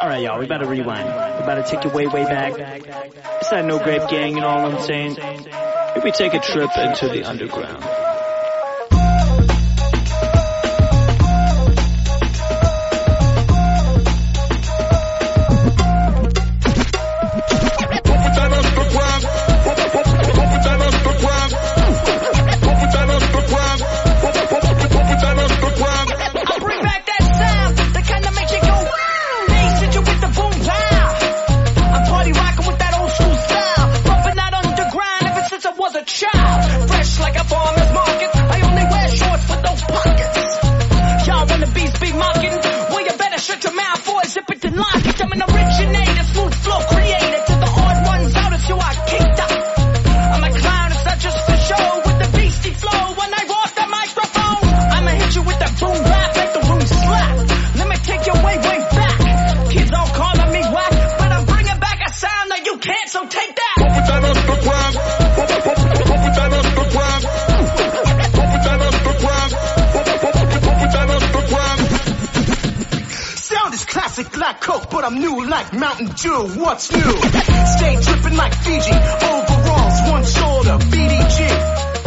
All right, y'all, we better rewind. We better take it way, way back. It's that No Grape Gang, you know what I'm saying? Maybe we take a trip into the underground. Mountain Dew, what's new? Stay dripping like Fiji, overalls, one shoulder, BDG.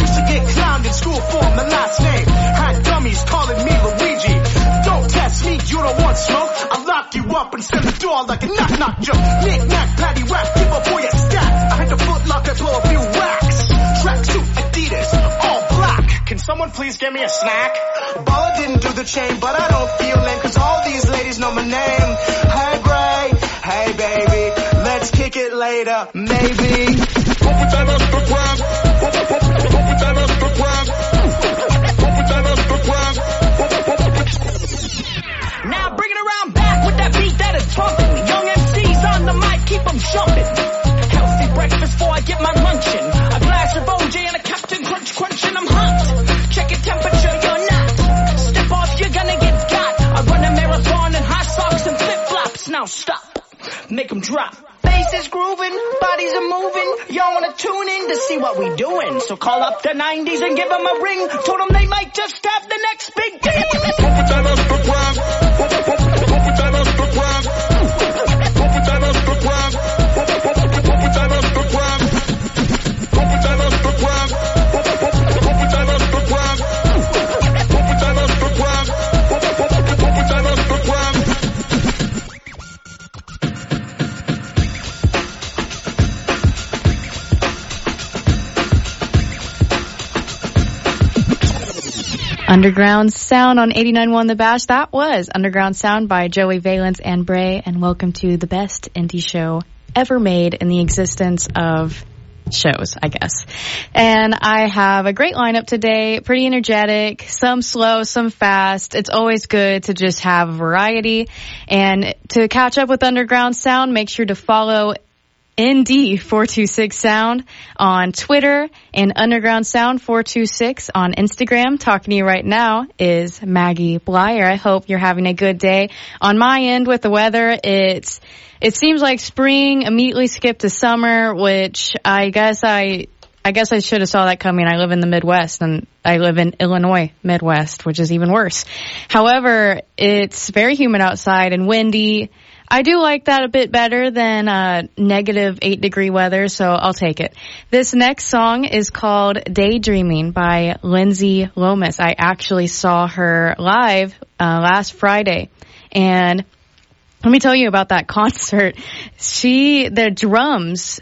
Used to get clowned in school for my last name. Had dummies calling me Luigi. Don't test me, you don't want smoke. I'll lock you up and send the door like a knock knock joke. Knick knack, patty whack, give a boy a stat. I had to foot locker, blow a few whacks. Tracksuit, Adidas, all black. Can someone please give me a snack? Baller didn't do the chain, but I don't feel lame, cause all these ladies know my name. Gray, hey, baby, let's kick it later, maybe. Now bring it around back with that beat that is pumping. Young MCs on the mic, keep them jumping. Healthy breakfast before I get my luncheon. A glass of OJ and a Captain Crunch Crunch and I'm hot. Check your temperature, you're not. Step off, you're gonna get got. I run a marathon in high socks and flip flops. Now stop. Make them drop. Bass is grooving, bodies are moving. Y'all wanna tune in to see what we doing. So call up the 90s and give them a ring. Told them they might just have the next big deal. Underground Sound on 89.1 The Bash. That was Underground Sound by Joey Valence and Brae, and welcome to the best indie show ever made in the existence of shows, I guess. And I have a great lineup today, pretty energetic, some slow, some fast. It's always good to just have variety. And to catch up with Underground Sound, make sure to follow ND426 Sound on Twitter and Underground Sound 426 on Instagram. Talking to you right now is Maggie Blyer. I hope you're having a good day. On my end with the weather, it's, it seems like spring immediately skipped to summer, which I guess I, I guess I should have saw that coming. I live in the Midwest and I live in Illinois Midwest, which is even worse. However, it's very humid outside and windy. I do like that a bit better than uh, negative eight degree weather, so I'll take it. This next song is called Daydreaming by Lindsey Lomis. I actually saw her live uh, last Friday, and let me tell you about that concert. She, the drums.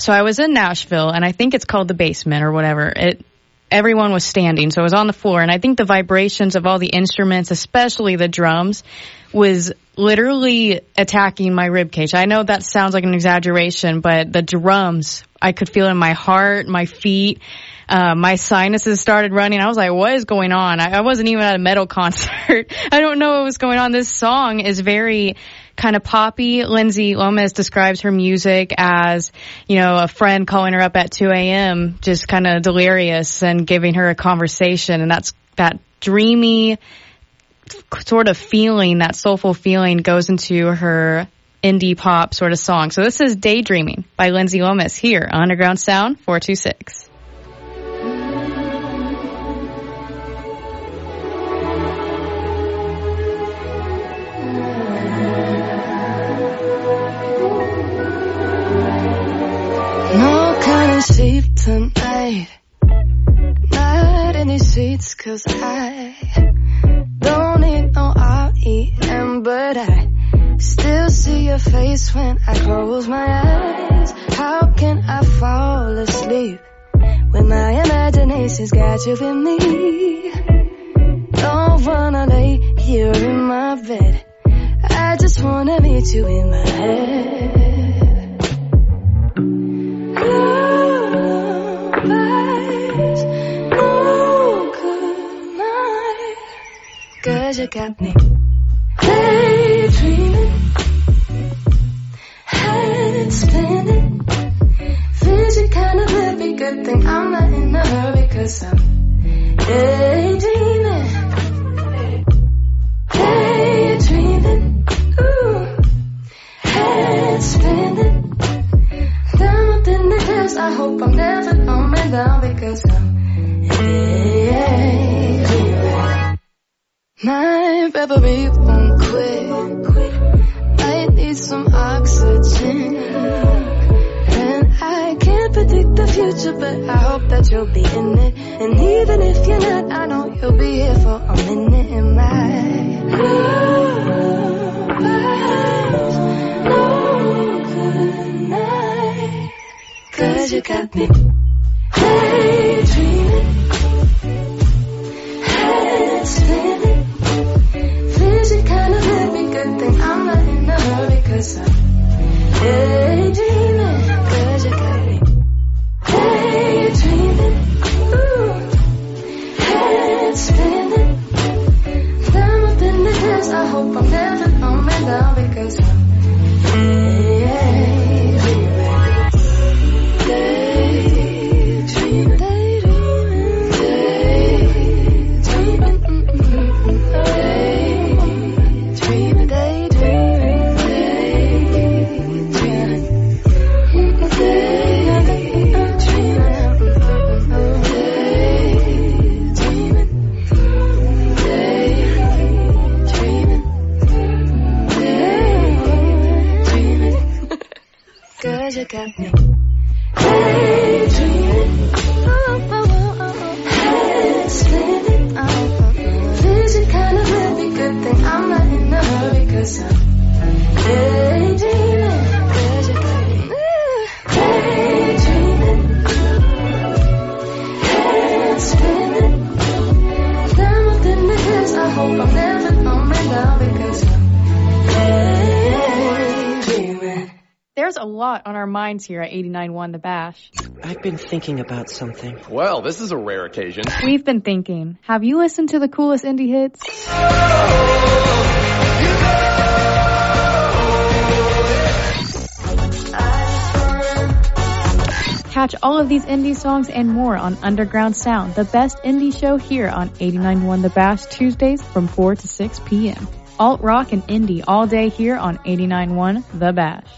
So I was in Nashville, and I think it's called the basement or whatever. It everyone was standing, so it was on the floor, and I think the vibrations of all the instruments, especially the drums, was literally attacking my rib cage. I know that sounds like an exaggeration, but the drums, I could feel in my heart, my feet. Uh, my sinuses started running. I was like, what is going on? I, I wasn't even at a metal concert. I don't know what was going on. This song is very kind of poppy. Lindsey Lomis describes her music as, you know, a friend calling her up at 2 a.m., just kind of delirious and giving her a conversation. And that's that dreamy, sort of feeling, that soulful feeling, goes into her indie pop sort of song. So this is Daydreaming by Lindsey Lomis here on Underground Sound 426. No kind of sleep tonight. Not any sweets, cause I don't Still see your face when I close my eyes. How can I fall asleep when my imagination's got you in me? Don't wanna lay here in my bed. I just wanna meet you in my head. No good night. Cause you got me Kind of every good thing. I'm not in a hurry cause I'm daydreaming, daydreaming. Ooh, head spinning. Down up in the hills, I hope I'm never coming down because I'm daydreaming. My Burberry won't quit. I need some oxygen. I can't predict the future, but I hope that you'll be in it. And even if you're not, I know you'll be here for a minute in my lullabies. No good. Cause you got me daydreaming, head spinning. Vision kind of every good thing. I'm not in a hurry cause I'm daydreaming. Hope I'm never coming down because I'm got on our minds here at 89.1 The Bash. I've been thinking about something. Well, this is a rare occasion. We've been thinking, have you listened to the coolest indie hits? Catch all of these indie songs and more on Underground Sound, the best indie show here on 89.1 The Bash Tuesdays from 4 to 6 p.m. Alt rock and indie all day here on 89.1 The Bash.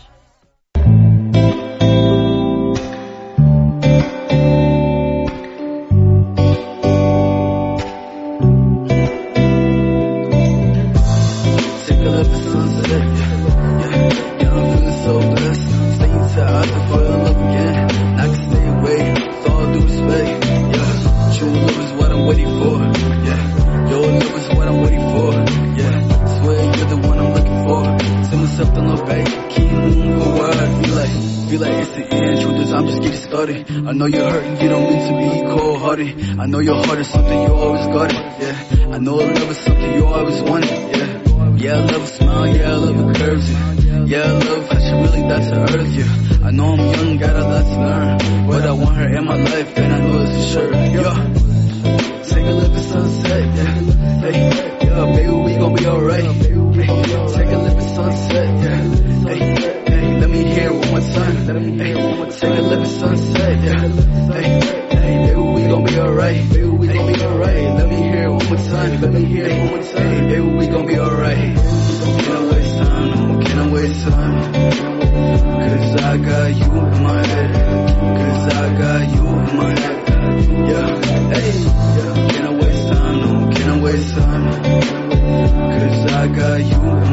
Feel like it's the end. Truth is I'm just getting started. I know you're hurting, you don't mean to be cold hearted. I know your heart is something you always got it. Yeah, I know love is something you always wanted. Yeah. Yeah, I love her smile, yeah, I love her curves, yeah. Yeah, I love how she really does to earth, yeah. I know I'm young, got a lot to learn. But I want her in my life, and I know it's for sure, yeah. Take a look at sunset, yeah. Hey, yeah, baby, we gon' be alright. Hey, take a look at sunset, yeah. Hey, hey, let me hear one more time. Hey, take a look at sunset, yeah. Hey, hey, baby, we gon' be alright. Baby, we gon' be alright. Let me hear it one more time. Let me hear it one more time. Baby, we gon' be alright. Can I waste time? No, can I waste time? Cause I got you in my head. Cause I got you in my head. Yeah, hey, yeah. Can I waste time? No, can I waste time? Cause I got you in my head.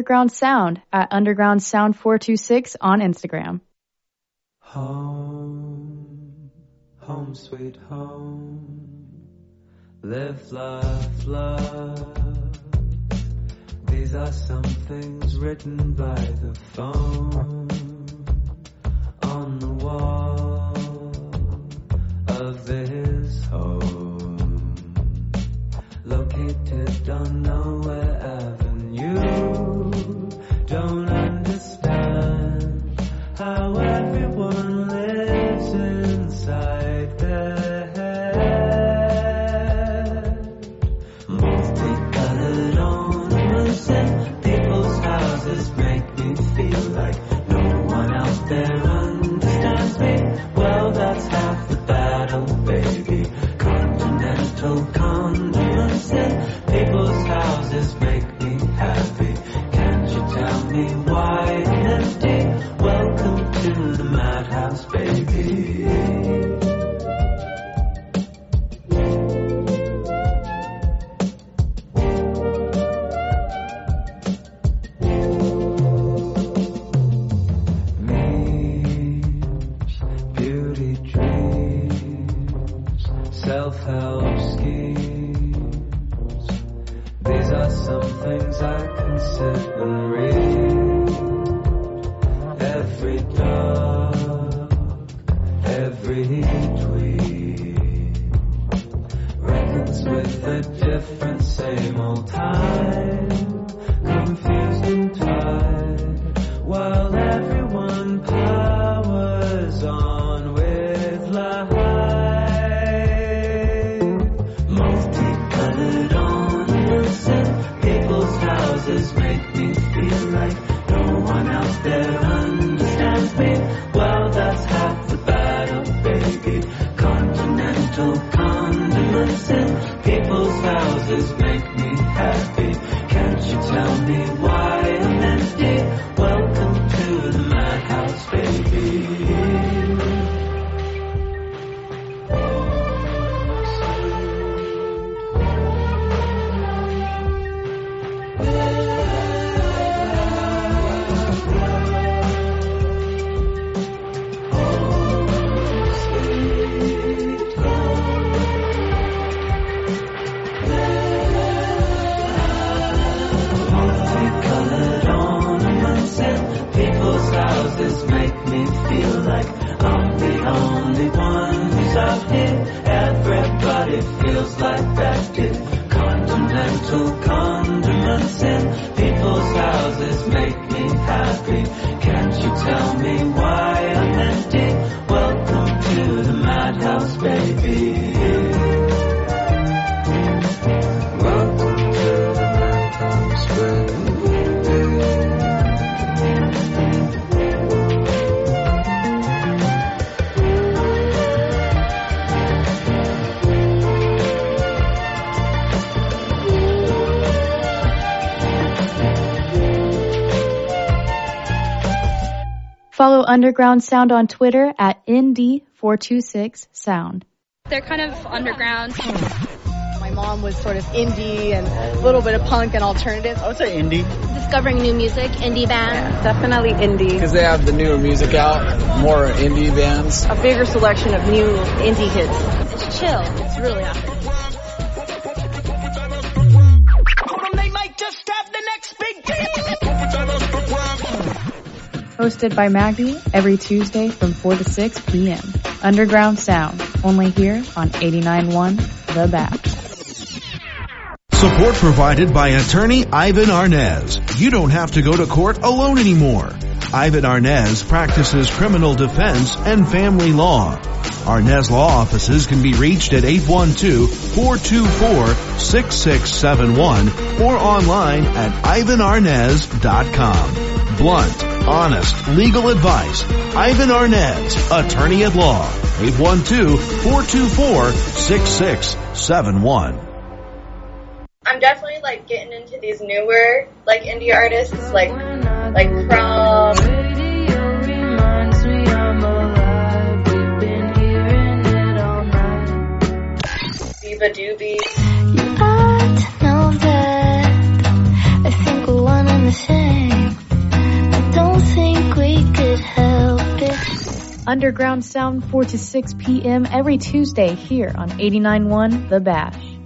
Underground Sound at Underground Sound 426 on Instagram. Home, home sweet home, live, love, love. These are some things written by the phone on the wall of this home, located on nowhere. Beauty dreams, self-help schemes. These are some things I can sit and read. Every dog, every tweet reckons with a different same old time, confused in people's houses Underground Sound on Twitter at ND426Sound. They're kind of underground. My mom was sort of indie and a little bit of punk and alternative. I would say indie. Discovering new music, indie band. Definitely indie. Because they have the newer music out, more indie bands. A bigger selection of new indie hits. It's chill. It's really awesome. Hosted by Maggie every Tuesday from 4 to 6 p.m. Underground Sound, only here on 89.1 The Bash. Support provided by attorney Ivan Arnez. You don't have to go to court alone anymore. Ivan Arnez practices criminal defense and family law. Arnez law offices can be reached at 812-424-6671 or online at ivanarnez.com. Blunt, honest, legal advice. Ivan Arnez, attorney at law. 812-424-6671. I'm definitely like getting into these newer like indie artists like like from beabadoobee. ought to know that I think we're one and the same. Underground Sound 4 to 6 p.m. every Tuesday here on 89.1 The Bash.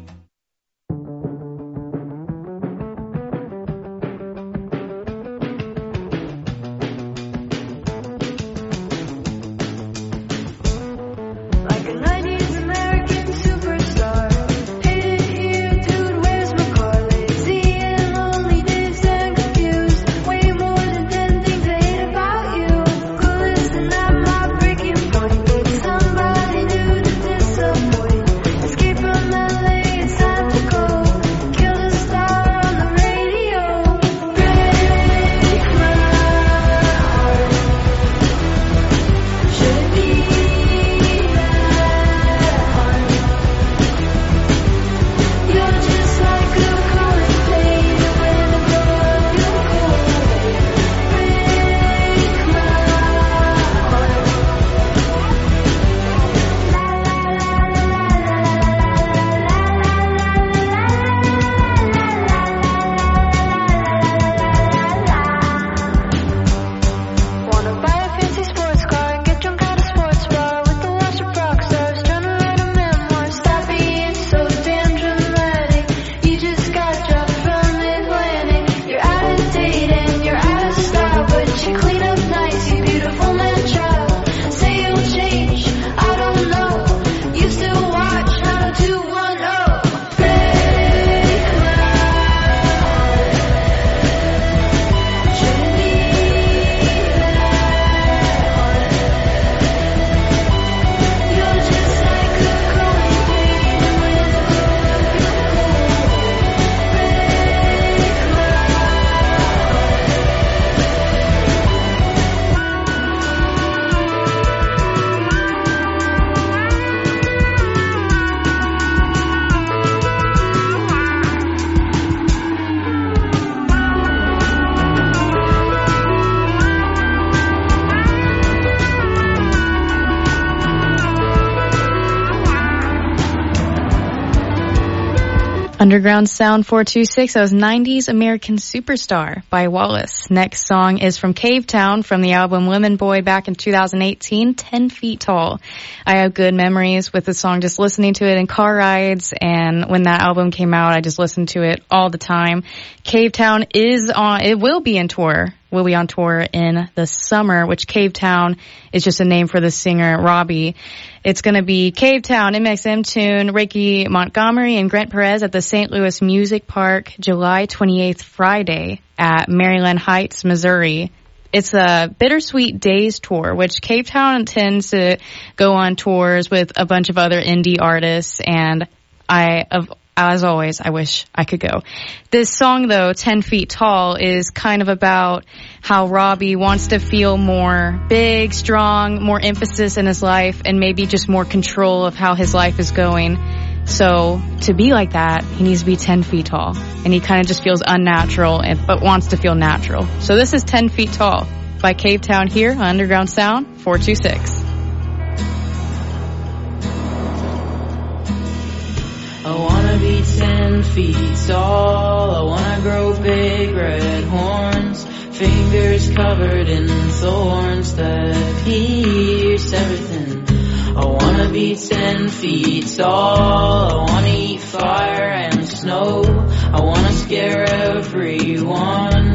Underground Sound 426, that was 90s American Superstar by Wallace. Next song is from Cavetown from the album Lemon Boy back in 2018, 10 Feet Tall. I have good memories with the song, just listening to it in car rides, and when that album came out, I just listened to it all the time. Cavetown is on, it will be in tour will be on tour in the summer, which Cavetown is just a name for the singer Robbie. It's going to be Cavetown, MXM Tune, Ricky Montgomery, and grentperez at the St. Louis Music Park, July 28th, Friday at Maryland Heights, Missouri. It's a bittersweet days tour, which Cavetown tends to go on tours with a bunch of other indie artists and I, of as always, I wish I could go. This song though, 10 feet tall, is kind of about how Robbie wants to feel more big, strong, more emphasis in his life, and maybe just more control of how his life is going. So to be like that, he needs to be 10 feet tall. And he kind of just feels unnatural, and, but wants to feel natural. So this is 10 feet tall by Cavetown here on Underground Sound 426. I wanna be ten feet tall. I wanna grow big red horns, fingers covered in thorns that pierce everything. I wanna be ten feet tall. I wanna eat fire and snow. I wanna scare everyone.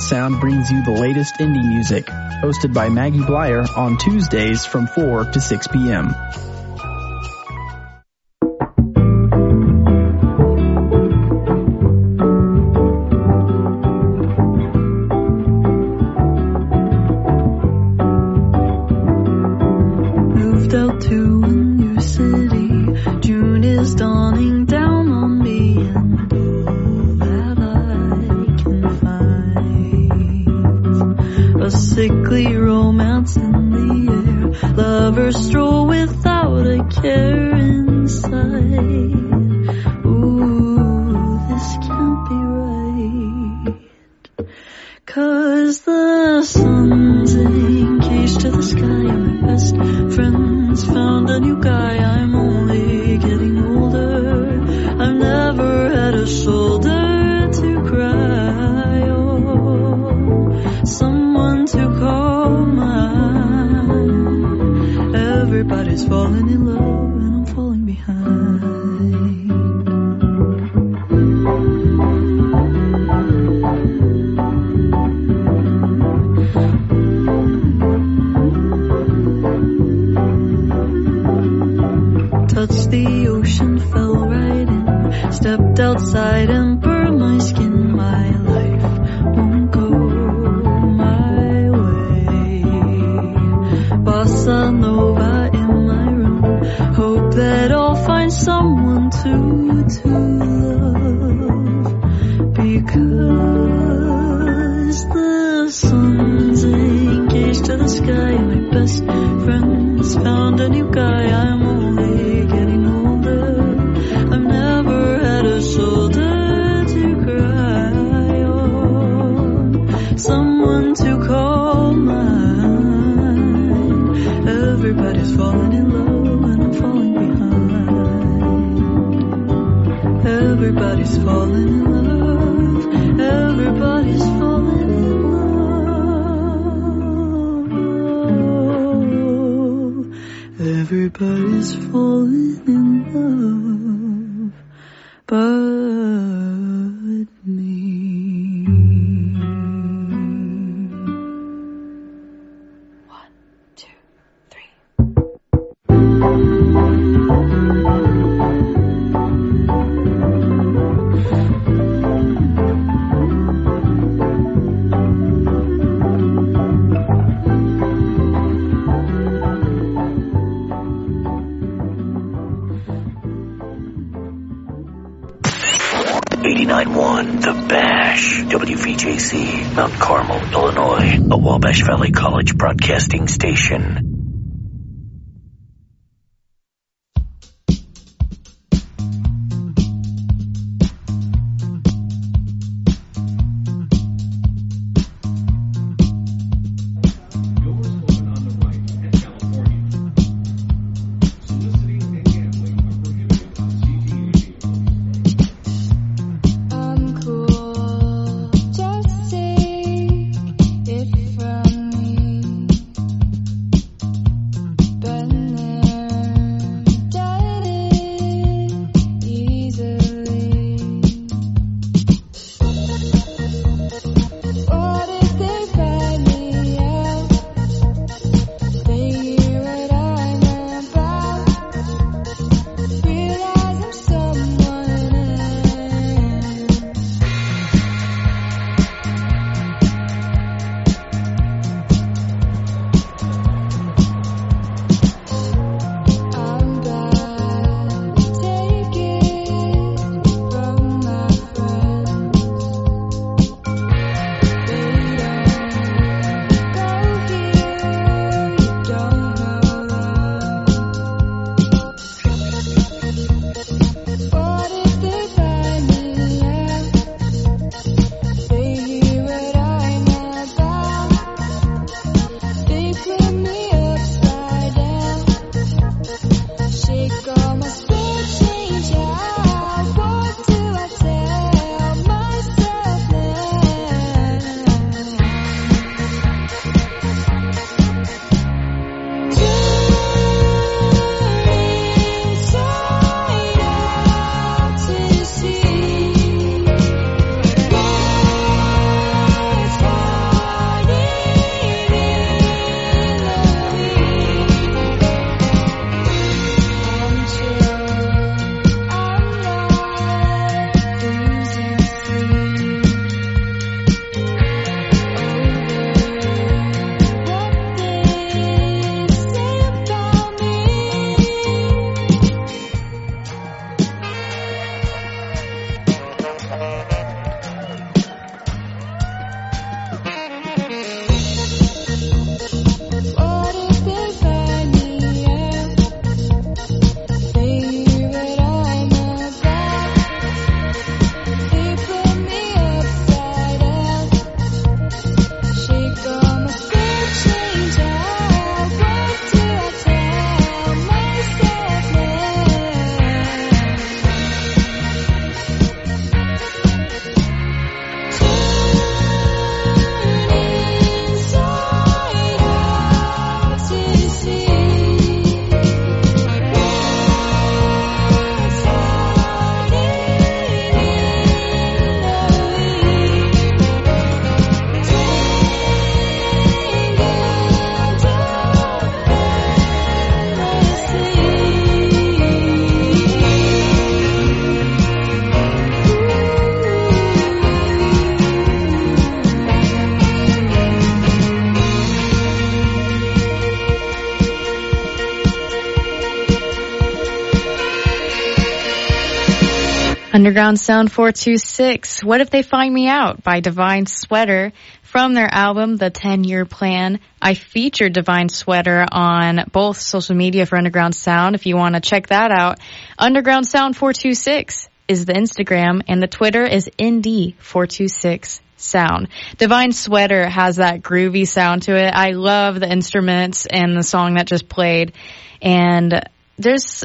Sound brings you the latest indie music, hosted by Maggie Blyer on Tuesdays from 4 to 6 p.m. Underground Sound 426. What if they find me out by Divine Sweater from their album The 10 Year Plan. I featured Divine Sweater on both social media for Underground Sound if you want to check that out. Underground Sound 426 is the Instagram and the Twitter is ND426 sound. Divine Sweater has that groovy sound to it. I love the instruments and the song that just played and there's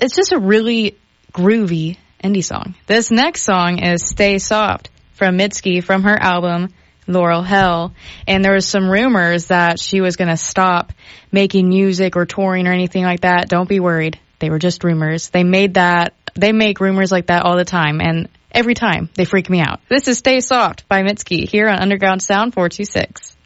it's just a really groovy indie song. This next song is Stay Soft from Mitski from her album Laurel Hell. And there was some rumors that she was going to stop making music or touring or anything like that. Don't be worried. They were just rumors. They made that, they make rumors like that all the time. And every time they freak me out. This is Stay Soft by Mitski here on Underground Sound 426.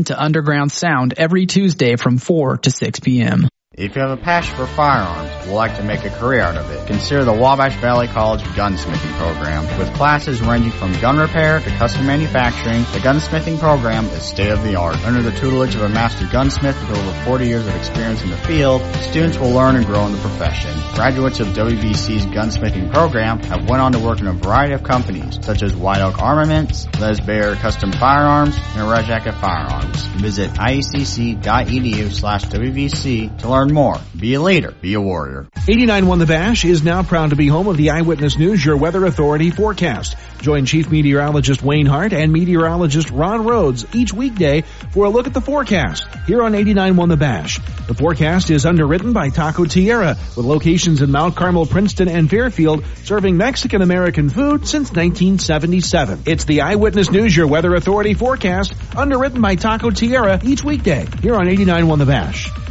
Tune in to Underground Sound every Tuesday from 4 to 6 p.m. If you have a passion for firearms, would like to make a career out of it, consider the Wabash Valley College Gunsmithing Program. With classes ranging from gun repair to custom manufacturing, the gunsmithing program is state of the art. Under the tutelage of a master gunsmith with over 40 years of experience in the field, students will learn and grow in the profession. Graduates of WVC's gunsmithing program have went on to work in a variety of companies, such as White Oak Armaments, Les Baer Custom Firearms, and Red Jacket Firearms. Visit iecc.edu slash WVC to learn Learn more. Be a leader. Be a warrior. 89.1 The Bash is now proud to be home of the Eyewitness News, your weather authority forecast. Join Chief Meteorologist Wayne Hart and Meteorologist Ron Rhodes each weekday for a look at the forecast here on 89.1 The Bash. The forecast is underwritten by Taco Tierra with locations in Mount Carmel, Princeton, and Fairfield serving Mexican American food since 1977. It's the Eyewitness News, your weather authority forecast underwritten by Taco Tierra each weekday here on 89.1 The Bash.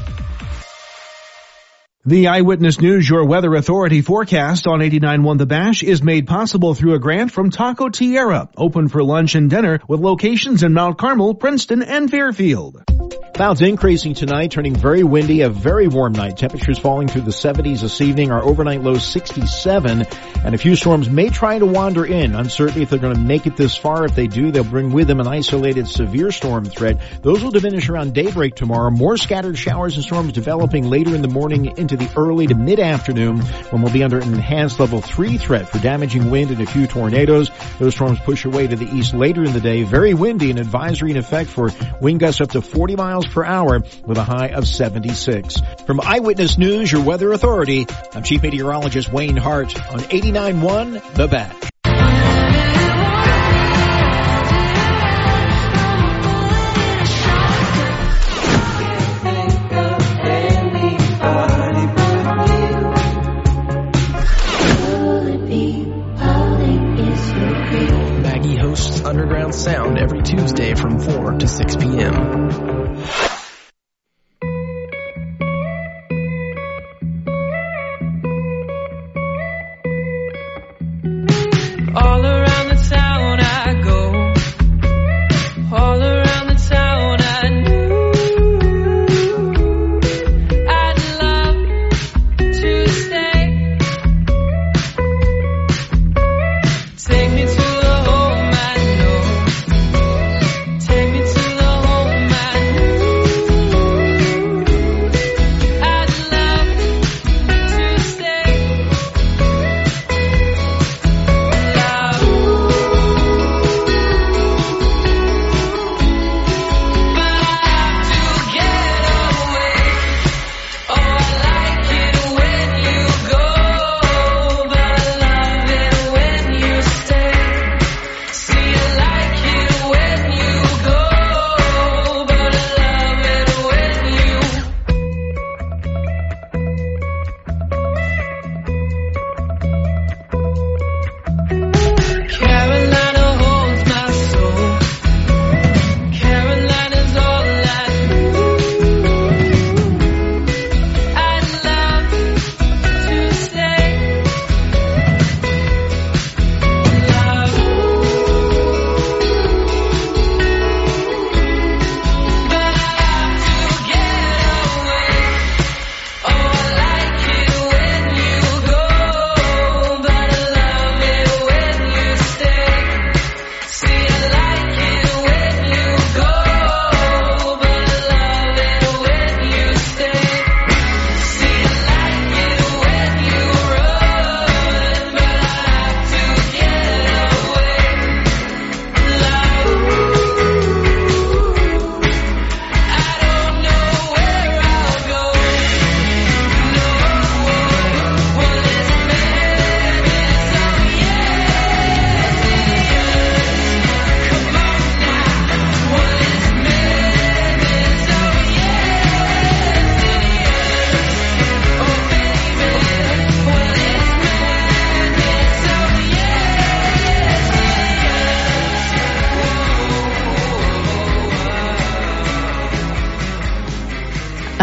The Eyewitness News, your weather authority forecast on 89.1 The Bash is made possible through a grant from Taco Tierra, open for lunch and dinner with locations in Mount Carmel, Princeton, and Fairfield. Clouds increasing tonight, turning very windy, a very warm night. Temperatures falling through the 70s this evening. Our overnight low 67, and a few storms may try to wander in. Uncertainty if they're going to make it this far. If they do, they'll bring with them an isolated severe storm threat. Those will diminish around daybreak tomorrow. More scattered showers and storms developing later in the morning into the early to mid-afternoon when we'll be under an enhanced level 3 threat for damaging wind and a few tornadoes. Those storms push away to the east later in the day. Very windy and advisory in effect for wind gusts up to 40 miles per hour with a high of 76. From Eyewitness News, your weather authority, I'm Chief Meteorologist Wayne Hart on 89.1 The hosts Underground Sound every Tuesday from 4 to 6 p.m.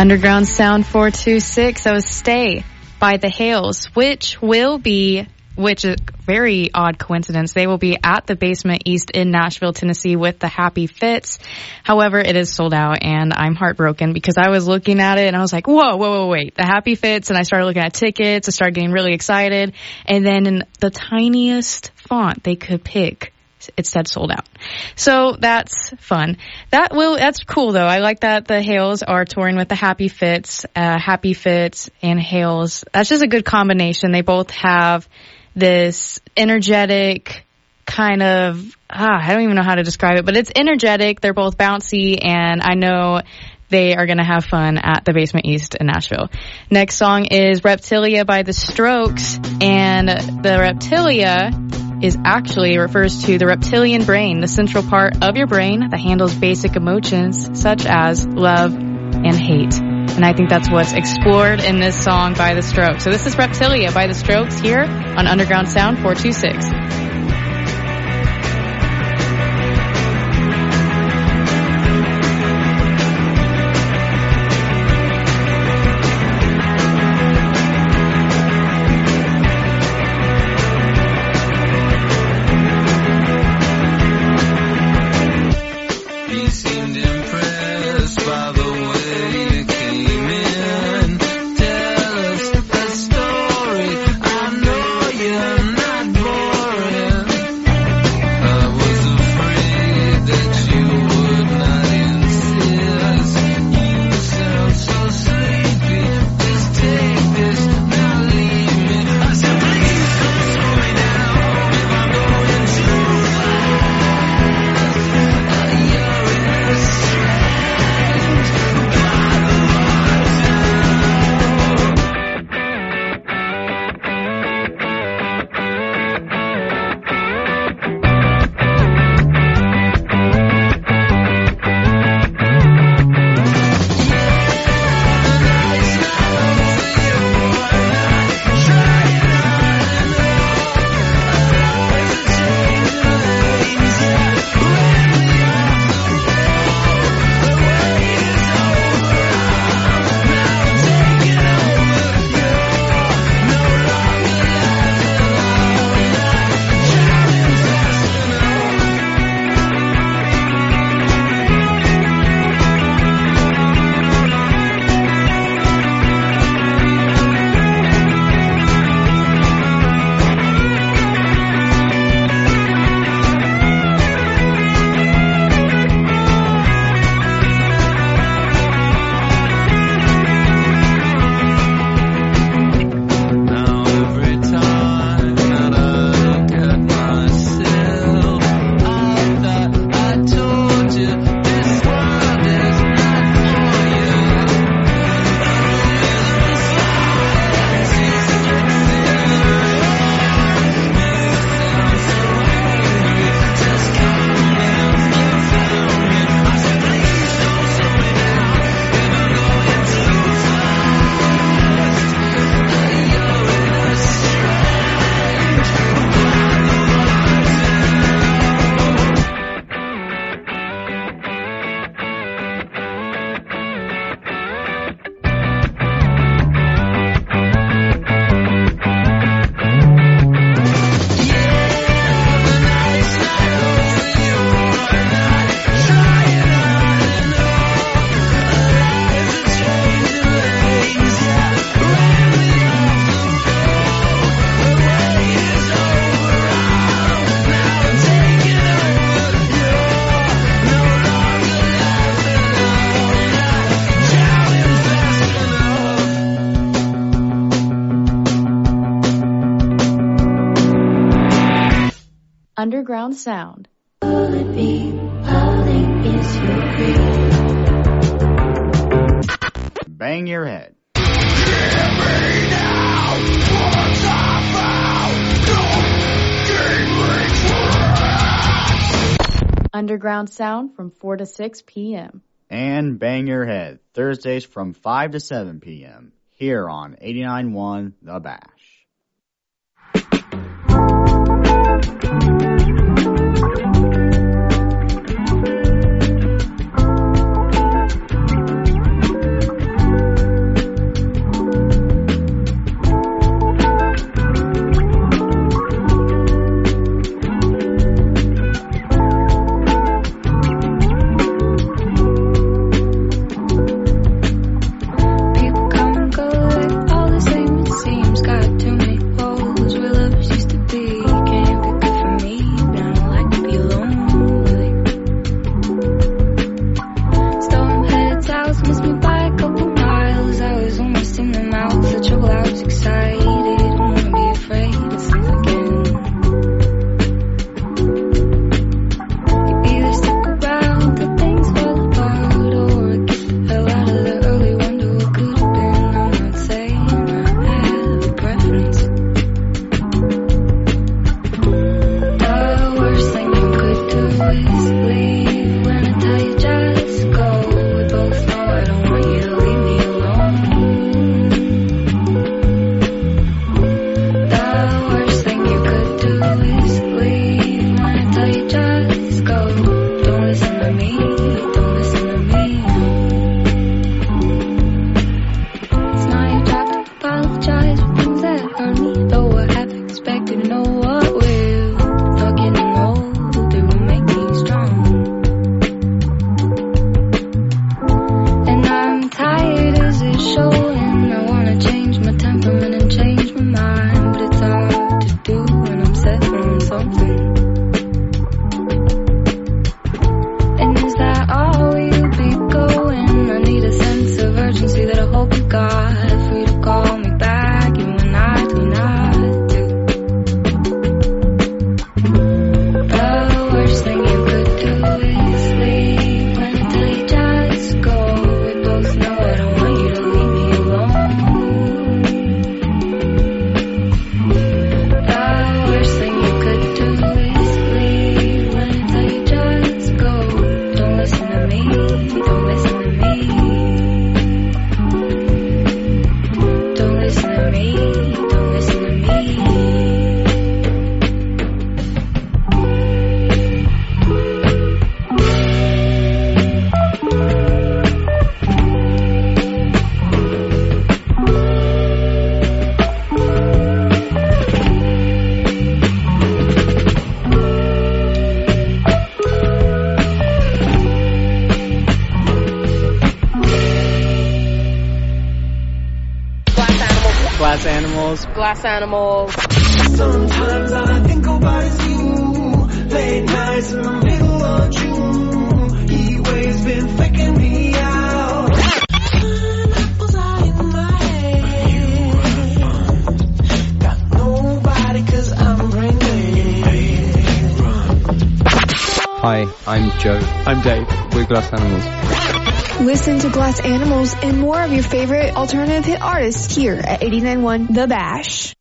Underground Sound 426, that was Stay by the Hales, which will be, which is very odd coincidence. They will be at the Basement East in Nashville, Tennessee with the Happy Fits. However, it is sold out and I'm heartbroken because I was looking at it and I was like, whoa, whoa, whoa, wait, the Happy Fits. And I started looking at tickets. I started getting really excited. And then in the tiniest font they could pick, it said sold out. So that's fun. That will, that's cool though. I like that the Hales are touring with the Happy Fits, uh, Happy Fits and Hales. That's just a good combination. They both have this energetic kind of, ah, I don't even know how to describe it, but it's energetic. They're both bouncy and I know they are going to have fun at the Basement East in Nashville. Next song is Reptilia by The Strokes, and the Reptilia is actually refers to the reptilian brain, the central part of your brain that handles basic emotions such as love and hate. And I think that's what's explored in this song by The Strokes. So this is Reptilia by The Strokes here on Underground Sound 426. Underground Sound. Bang your head. Underground Sound from 4 to 6 p.m. And bang your head. Thursdays from 5 to 7 p.m. Here on 89.1 The Bash. glass animals. Sometimes I think about you, late nights in the middle of June. He waves been faking me out. Hi, I'm Joe. I'm Dave. We're Glass Animals. Listen to Glass Animals and more of your favorite alternative hit artists here at 89.1 The Bash.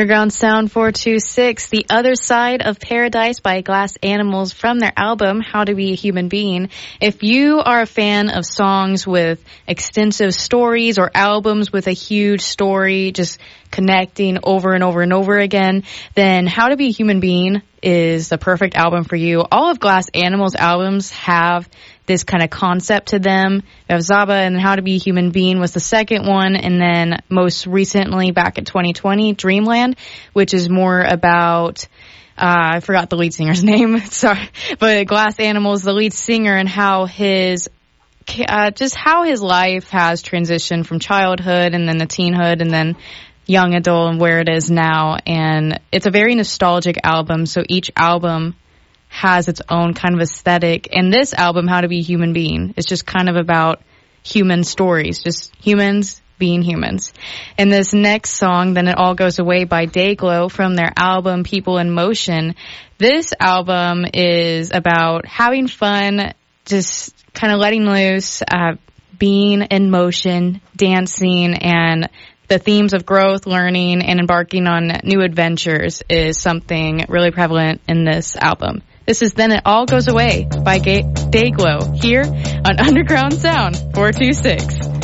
Underground Sound 426, The Other Side of Paradise by Glass Animals from their album, How to Be a Human Being. If you are a fan of songs with extensive stories or albums with a huge story, just connecting over and over and over again, then How to Be a Human Being is the perfect album for you. All of Glass Animals albums have this kind of concept to them. We have Zaba and How to Be a Human Being was the second one, and then most recently, back in 2020, Dreamland, which is more about uh, I forgot the lead singer's name. Sorry, but Glass Animals, the lead singer, and how his uh, just how his life has transitioned from childhood and then the teenhood and then young adult and where it is now. And it's a very nostalgic album. So each album has its own kind of aesthetic. And this album, How to Be a Human Being, is just kind of about human stories, just humans being humans. And this next song, Then It All Goes Away by Dayglow from their album People in Motion. This album is about having fun, just kind of letting loose, uh, being in motion, dancing, and the themes of growth, learning, and embarking on new adventures is something really prevalent in this album. This is Then It All Goes Away by Ga- Dayglow here on Underground Sound 426.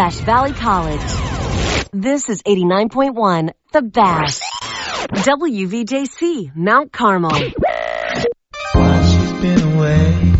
Wabash Valley College. This is 89.1, The Bash. WVJC, Mount Carmel. She's been away,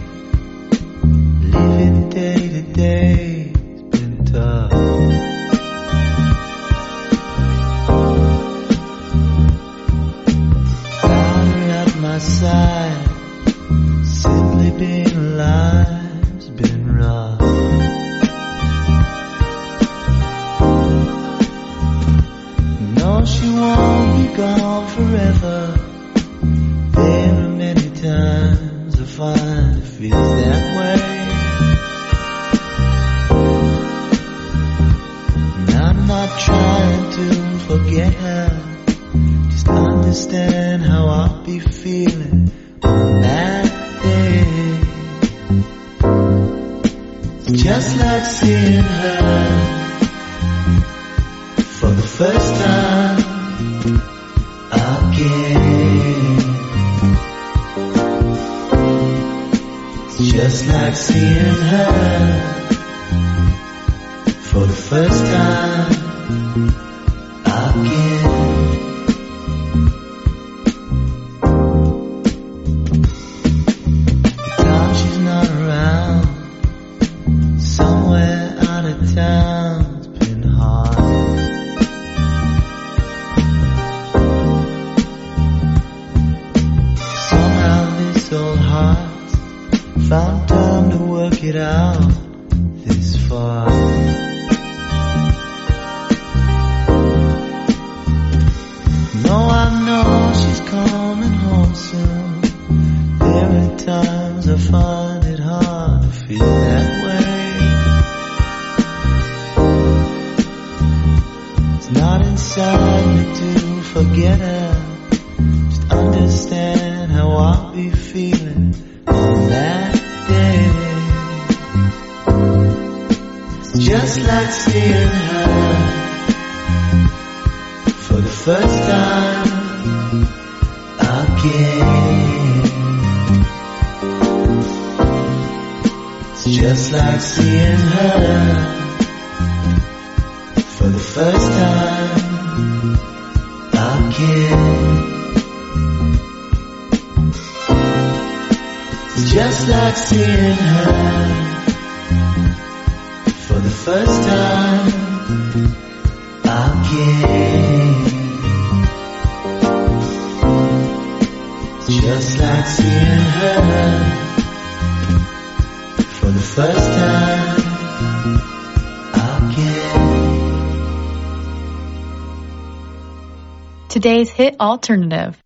Today's hit alternative.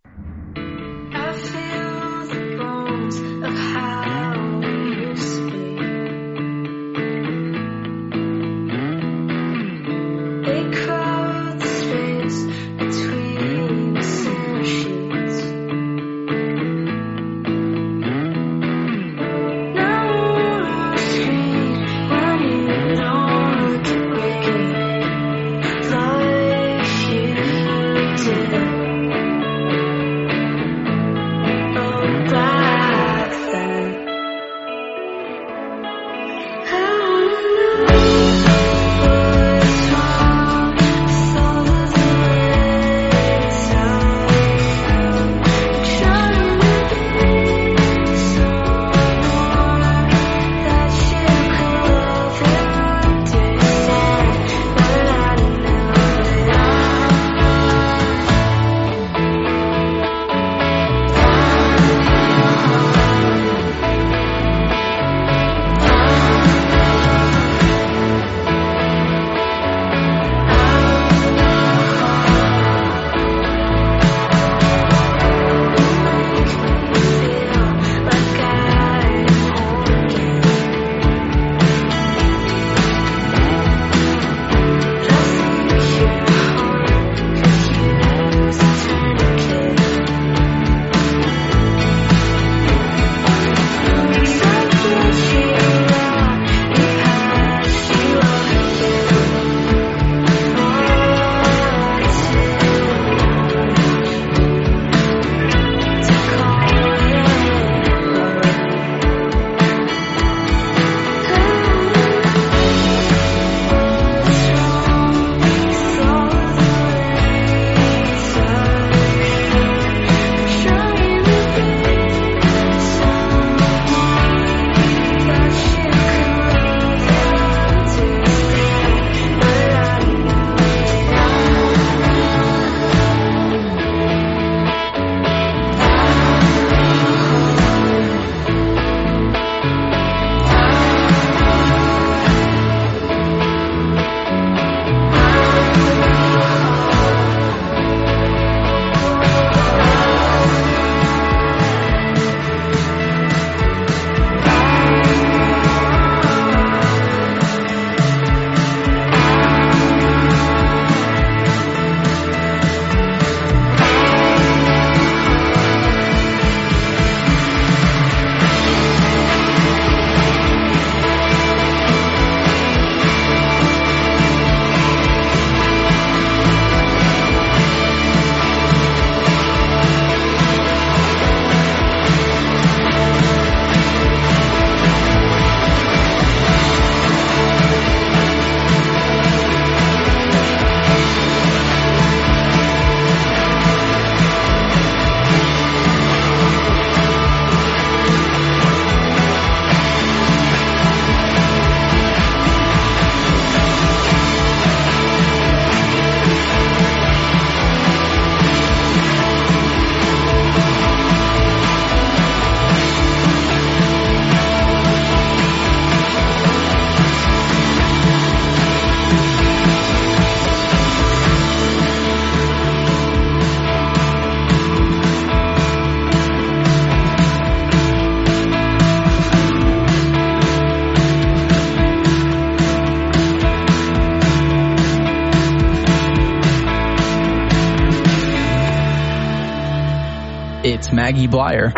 Maggie Blyer.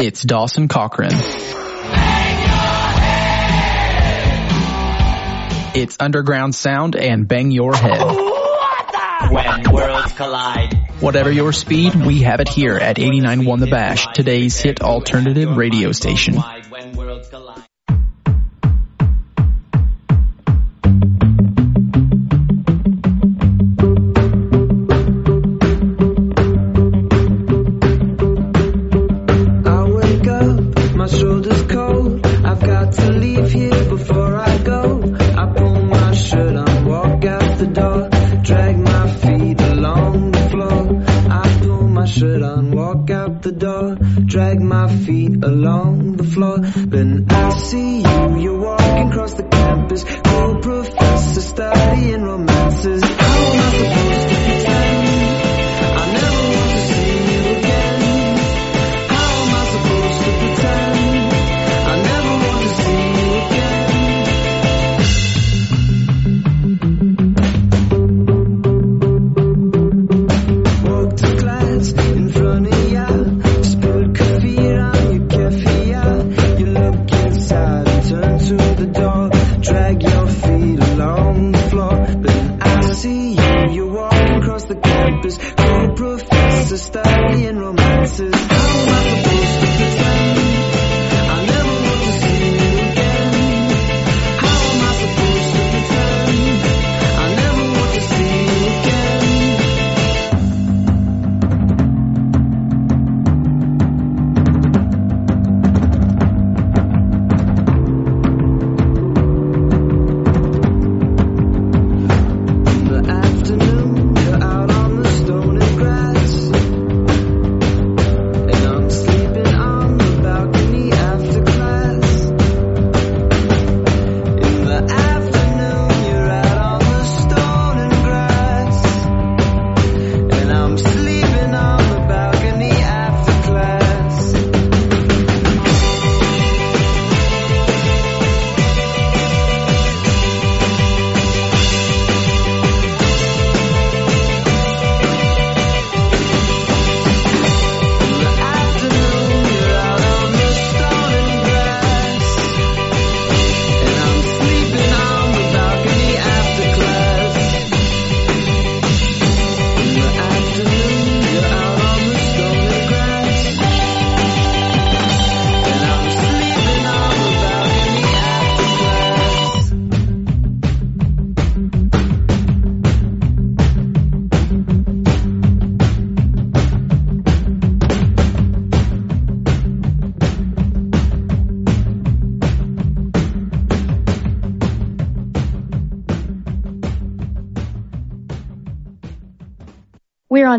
It's Dawson Cochran. It's underground sound and bang your head. When worlds collide. Whatever your speed, we have it here at 89.1 The Bash, today's hit alternative radio station.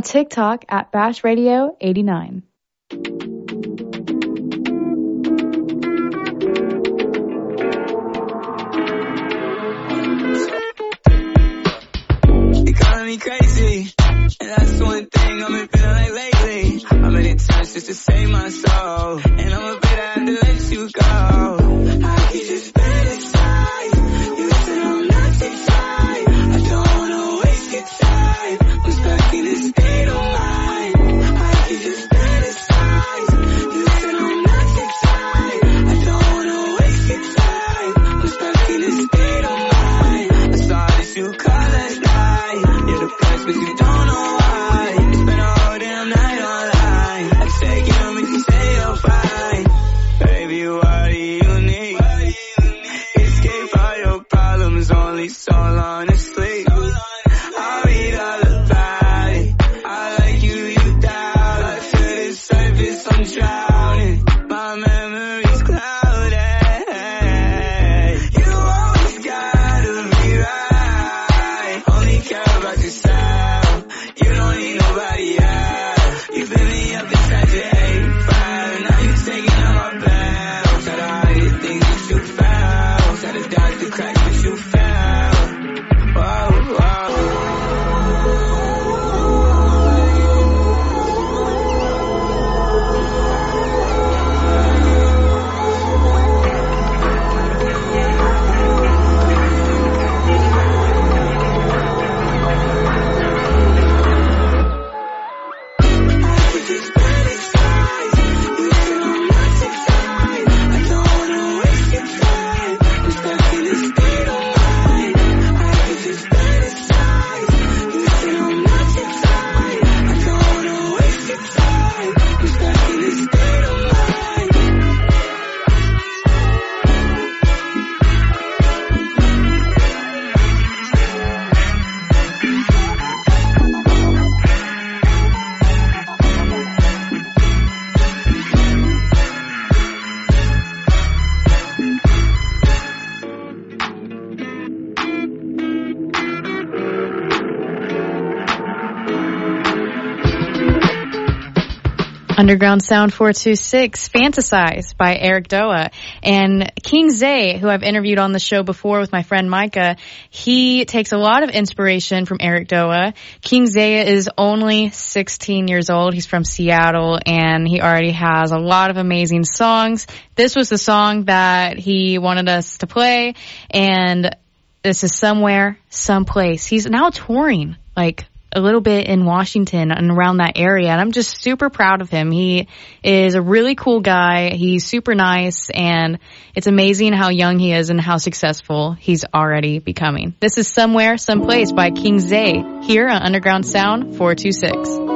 TikTok at Bash Radio 89. me crazy. And that's one thing I've been feeling like lately. How many times just to save my soul? And Underground Sound 426, Fantasize by Eric Doa. And King Zay, who I've interviewed on the show before with my friend Micah, he takes a lot of inspiration from Eric Doa. King Zay is only 16 years old. He's from Seattle and he already has a lot of amazing songs. This was the song that he wanted us to play and this is somewhere, someplace. He's now touring like a little bit in Washington and around that area. And I'm just super proud of him. He is a really cool guy. He's super nice. And it's amazing how young he is and how successful he's already becoming. This is Somewhere, Someplace by King Zay here on Underground Sound 426.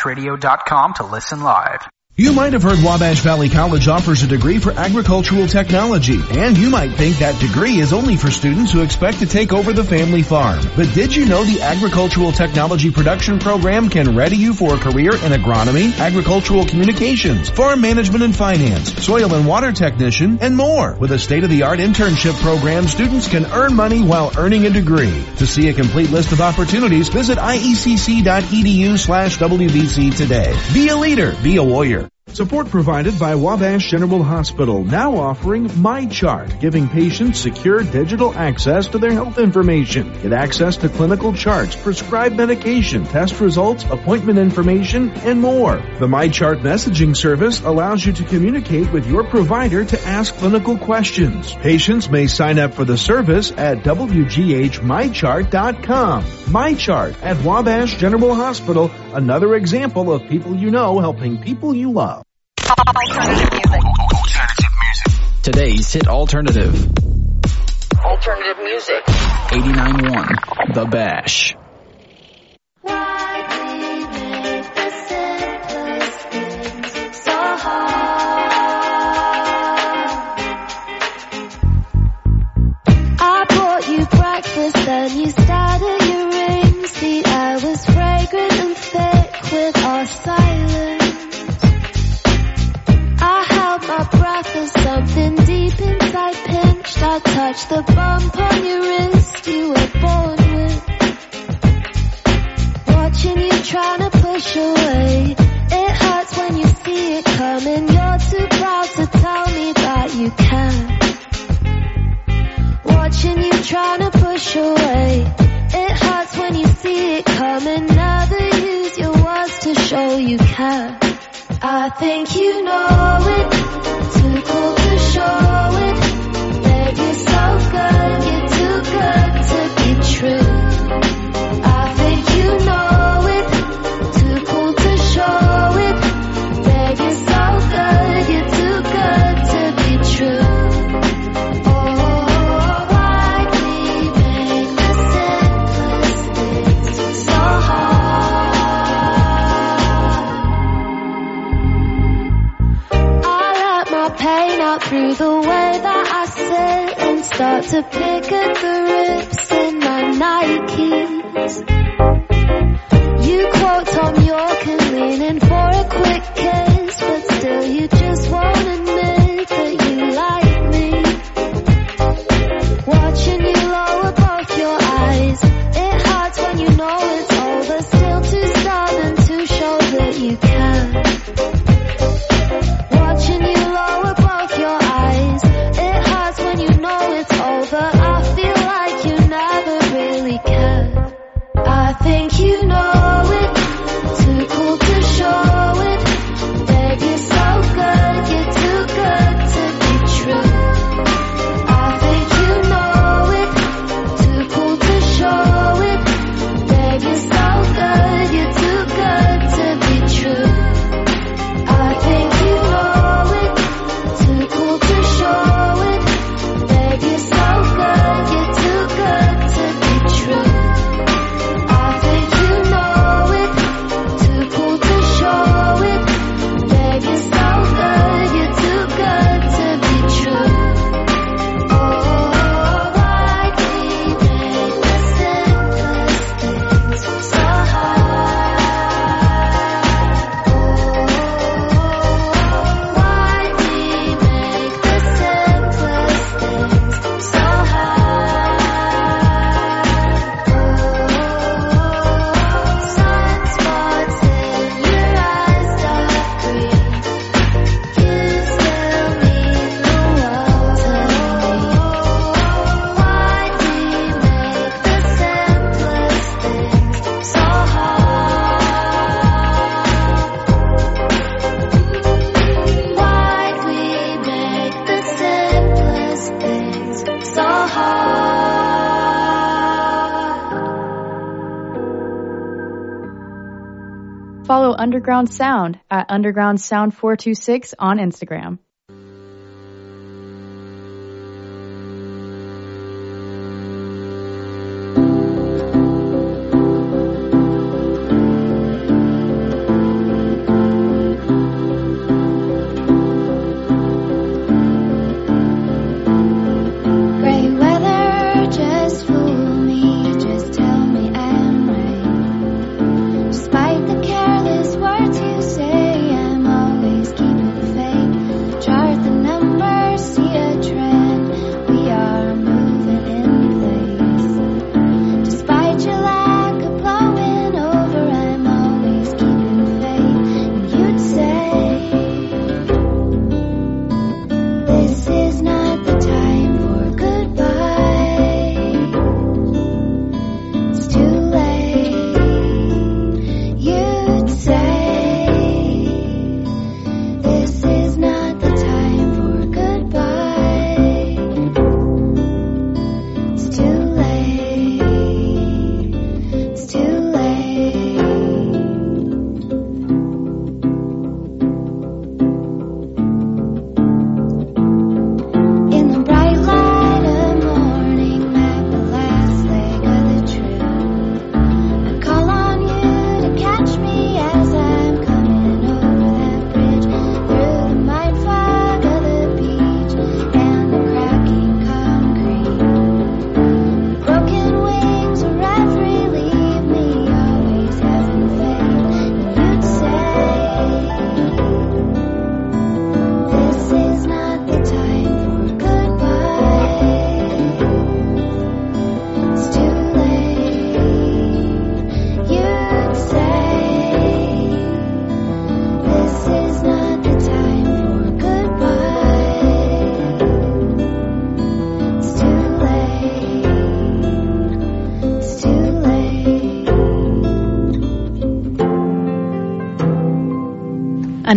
wabashradio.com to listen live. You might have heard Wabash Valley College offers a degree for agricultural technology, and you might think that degree is only for students who expect to take over the family farm. But did you know the Agricultural Technology Production Program can ready you for a career in agronomy, agricultural communications, farm management and finance, soil and water technician, and more? With a state-of-the-art internship program, students can earn money while earning a degree. To see a complete list of opportunities, visit iecc.edu slash WVC today. Be a leader. Be a warrior. Support provided by Wabash General Hospital, now offering MyChart, giving patients secure digital access to their health information. Get access to clinical charts, prescribed medication, test results, appointment information, and more. The MyChart messaging service allows you to communicate with your provider to ask clinical questions. Patients may sign up for the service at WGHMyChart.com. MyChart at Wabash General Hospital, another example of people you know helping people you love. Today's hit alternative. Alternative music. 89.1 The Bash. Why do you make the circus things so hard? I bought you silence. I held my breath as something deep inside pinched. I touched the bump on your wrist you were born with. Watching you trying to push away. It hurts when you see it coming. You're too proud to tell me that you can. Watching you trying to push away. It hurts when you see it coming. Never use your words to show you care. I think you know it. Too cool to show it. Babe, you're so good. You're too good to be true. I think you know through the way that I sit and start to pick at the rips in my Nikes. You quote Thom Yorke and lean in for a quick kiss, but still you just won't admit Underground Sound at Underground Sound 426 on Instagram.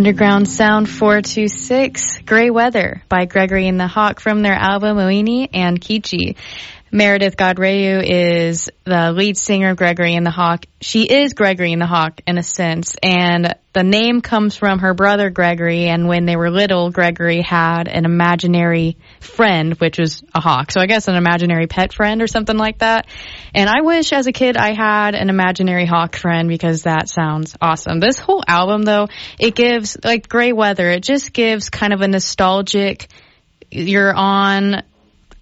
Underground Sound 426, Gray Weather by Gregory and the Hawk from their album Moenie and Kitchi. Meredith Godreau is the lead singer of Gregory and the Hawk. She is Gregory and the Hawk in a sense, and the name comes from her brother Gregory, and when they were little, Gregory had an imaginary friend, which was a hawk. So I guess an imaginary pet friend or something like that. And I wish as a kid I had an imaginary hawk friend because that sounds awesome. This whole album though, it gives, like Gray Weather, it just gives kind of a nostalgic, you're on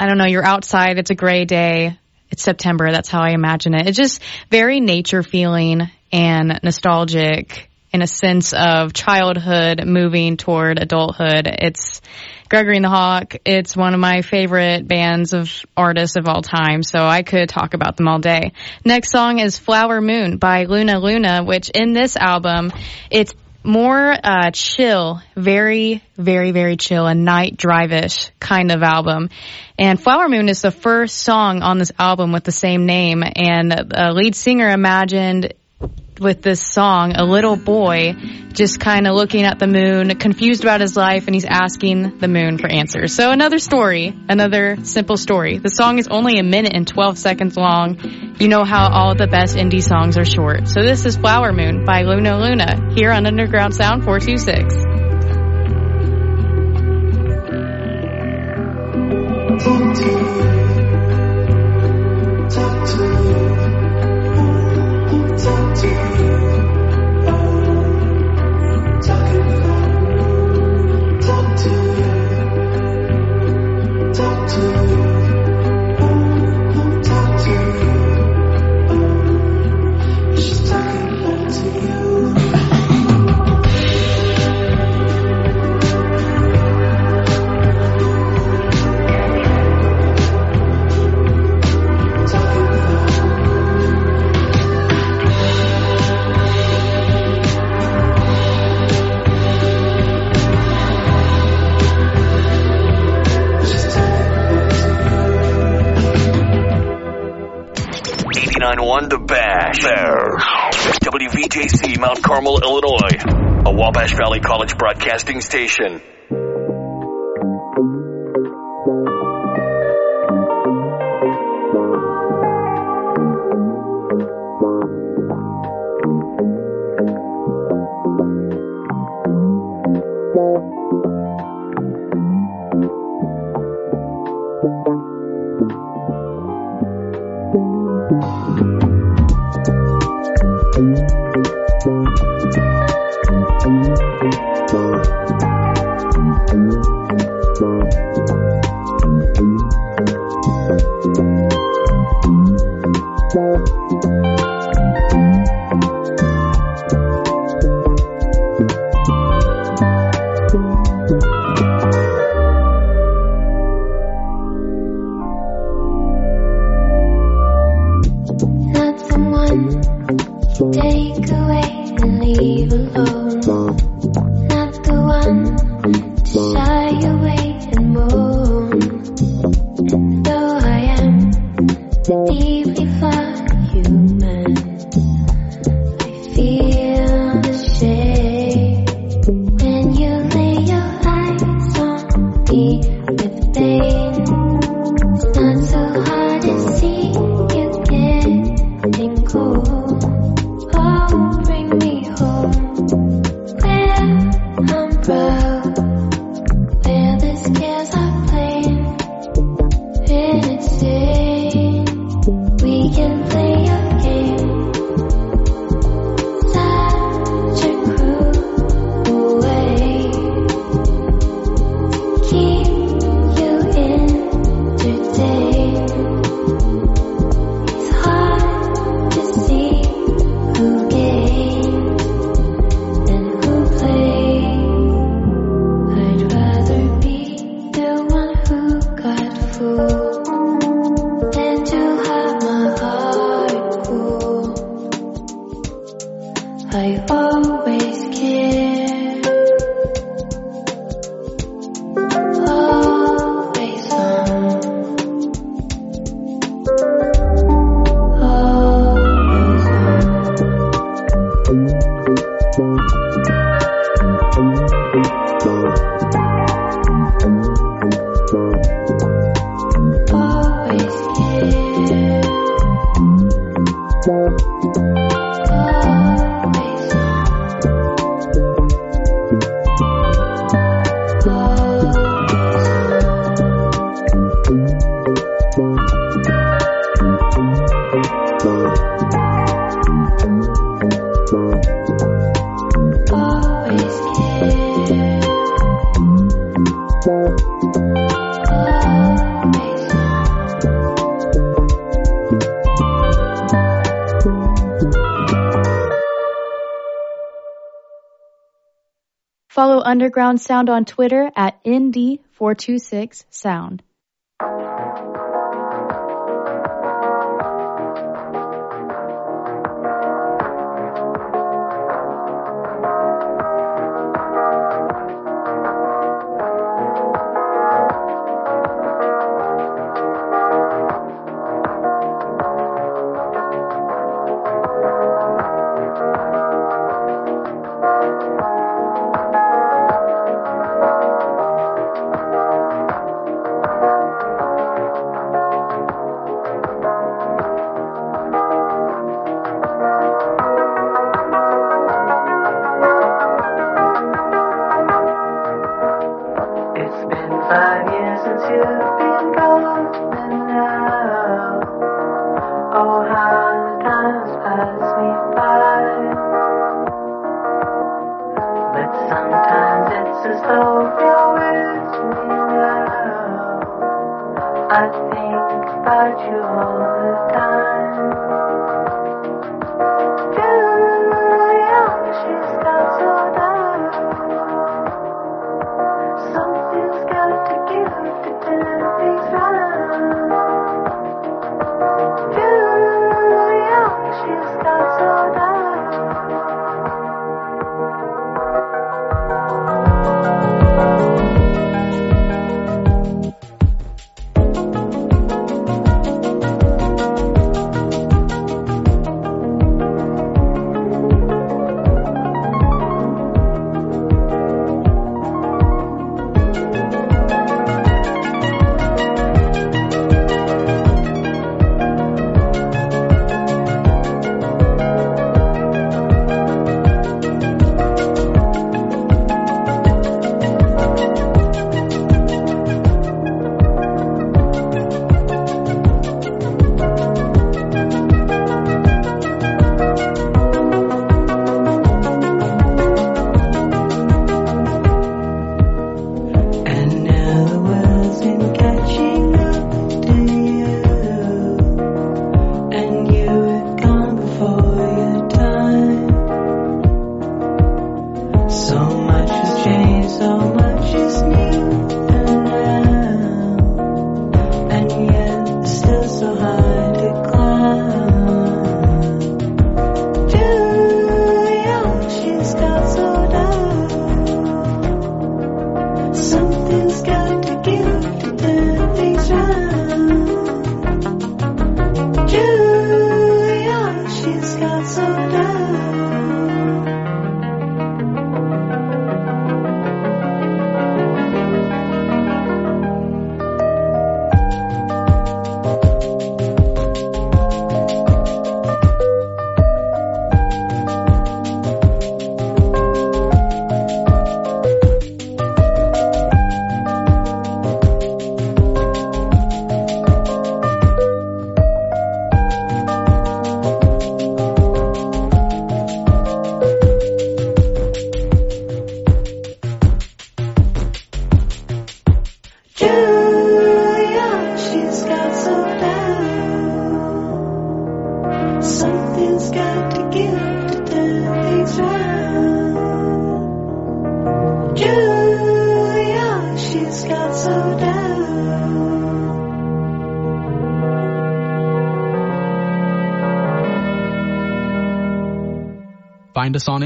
I don't know, you're outside, it's a gray day, it's September, that's how I imagine it. It's just very nature feeling and nostalgic in a sense of childhood moving toward adulthood. It's Gregory and the Hawk. It's one of my favorite bands of artists of all time, so I could talk about them all day. Next song is Flower Moon by Luna Luna, which in this album, it's more uh, chill, very, very, very chill, a night drive-ish kind of album. And Flower Moon is the first song on this album with the same name, and the lead singer imagined with this song a little boy just kind of looking at the moon, confused about his life, and he's asking the moon for answers. So another story, another simple story. The song is only a minute and 12 seconds long. You know how all the best indie songs are short. So this is Flower Moon by Luna Luna here on Underground Sound 426. Talk to WVJC, Mount Carmel, Illinois. A Wabash Valley College broadcasting station. Underground Sound on Twitter at ND426Sound.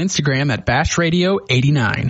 Instagram at Bash Radio 89.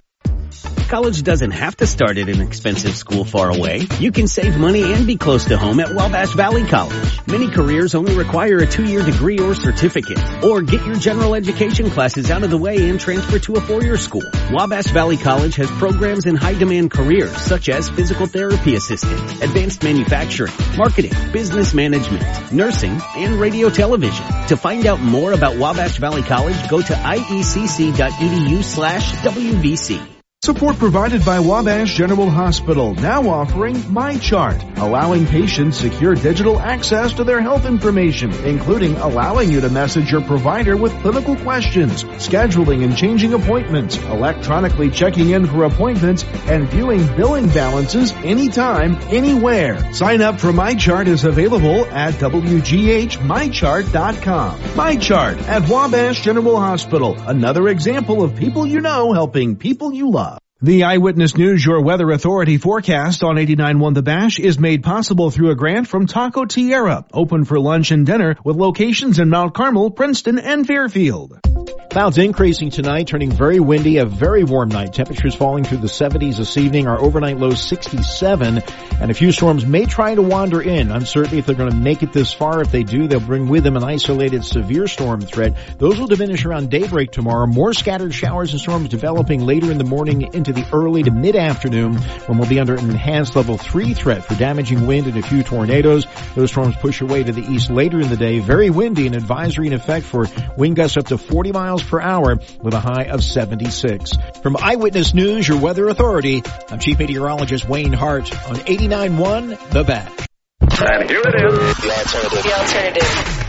College doesn't have to start at an expensive school far away. You can save money and be close to home at Wabash Valley College. Many careers only require a two-year degree or certificate. Or get your general education classes out of the way and transfer to a four-year school. Wabash Valley College has programs in high-demand careers such as physical therapy assistant, advanced manufacturing, marketing, business management, nursing, and radio television. To find out more about Wabash Valley College, go to iecc.edu slash WVC. Support provided by Wabash General Hospital, now offering MyChart, allowing patients secure digital access to their health information, including allowing you to message your provider with clinical questions, scheduling and changing appointments, electronically checking in for appointments, and viewing billing balances anytime, anywhere. Sign up for MyChart is available at WGHMyChart.com. MyChart at Wabash General Hospital, another example of people you know helping people you love. The Eyewitness News Your Weather Authority forecast on 89.1 The Bash is made possible through a grant from Taco Tierra, open for lunch and dinner with locations in Mount Carmel, Princeton, and Fairfield. Clouds increasing tonight, turning very windy, a very warm night. Temperatures falling through the 70s this evening. Our overnight low 67, and a few storms may try to wander in. Uncertainty if they're going to make it this far. If they do, they'll bring with them an isolated severe storm threat. Those will diminish around daybreak tomorrow. More scattered showers and storms developing later in the morning into the early to mid-afternoon when we'll be under an enhanced level 3 threat for damaging wind and a few tornadoes. Those storms push away to the east later in the day. Very windy and advisory in effect for wind gusts up to 40 miles per hour with a high of 76. From Eyewitness News, your weather authority, I'm Chief Meteorologist Wayne Hart on 89.1 The Bash. And here it is. The alternative. The alternative.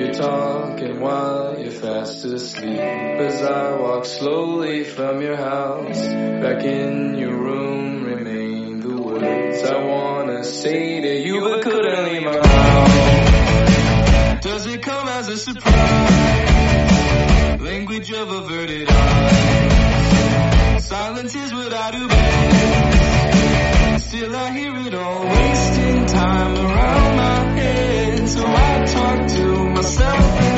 You're talking while you're fast asleep As I walk slowly from your house Back in your room remain the words I wanna say to you but couldn't surprise? Language of averted eyes. Silence is what I do best. Still I hear it all. Wasting time around my head So I talk to myself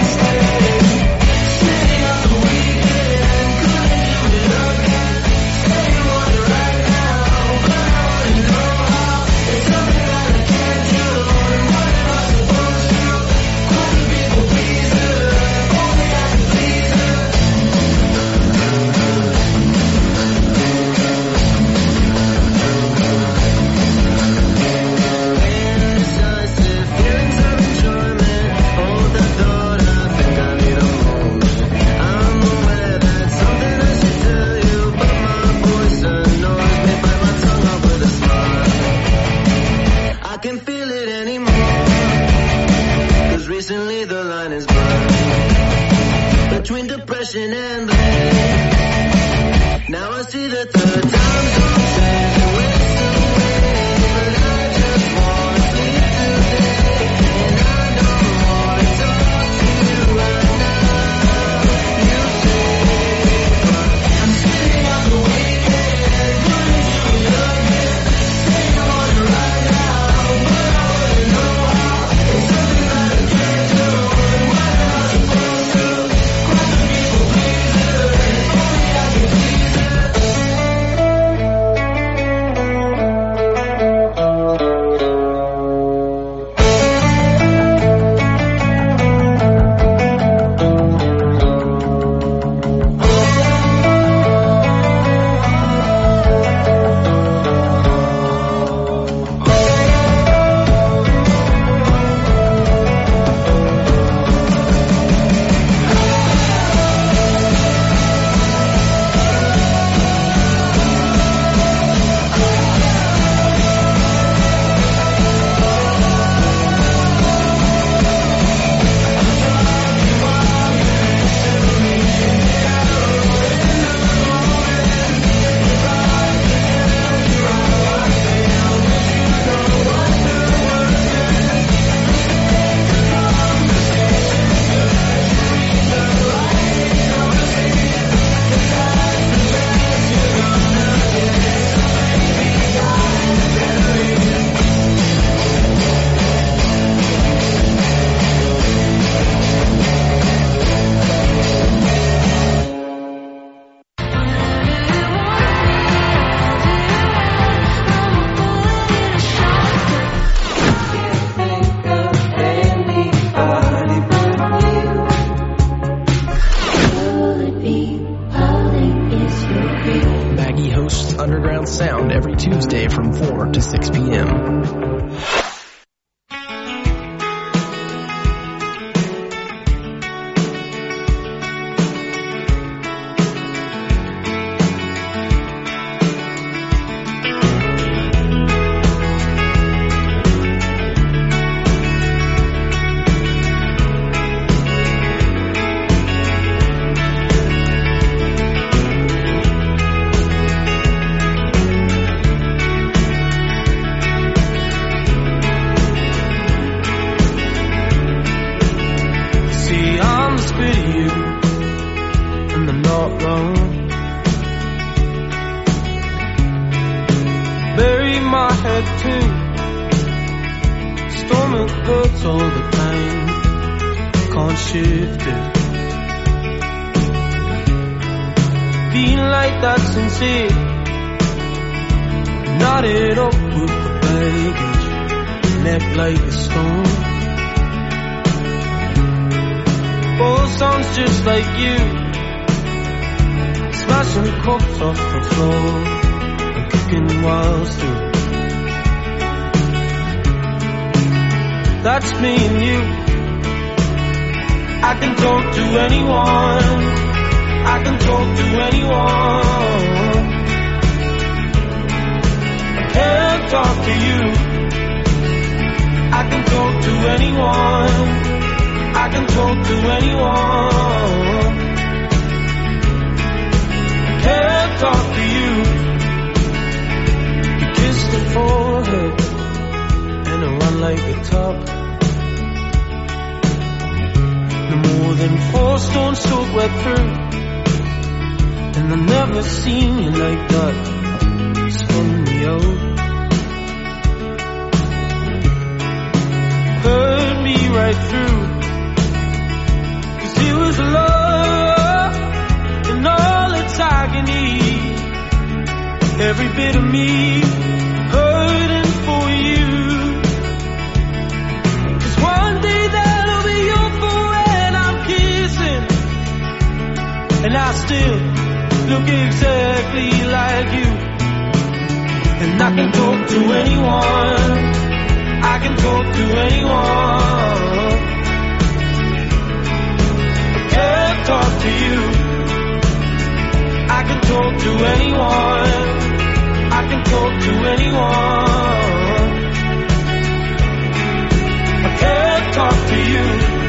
Between depression and head too. Stomach hurts all the pain, can't shift it. Being like that sincere, knotted up with the baggage, neck like a stone. Both sounds just like you Smashing cups off the floor And kicking walls through That's me and you I can talk to anyone I can talk to anyone I can't talk to you I can talk to anyone I can talk to anyone. I can't talk to you. You kiss the forehead and I run like a top. No more than four stones soaked wet through. And I've never seen you like that. Spun me out. Hurt me right through. Cause it was love in all its agony. Every bit of me And I still look exactly like you. And I can talk to anyone. I can talk to anyone. I can't talk to you. I can talk to anyone. I can talk to anyone. I can't talk to you.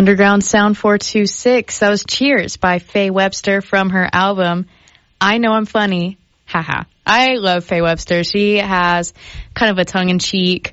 Underground Sound 426. That was Cheers by Faye Webster from her album I Know I'm Funny. Haha. I love Faye Webster. She has kind of a tongue in cheek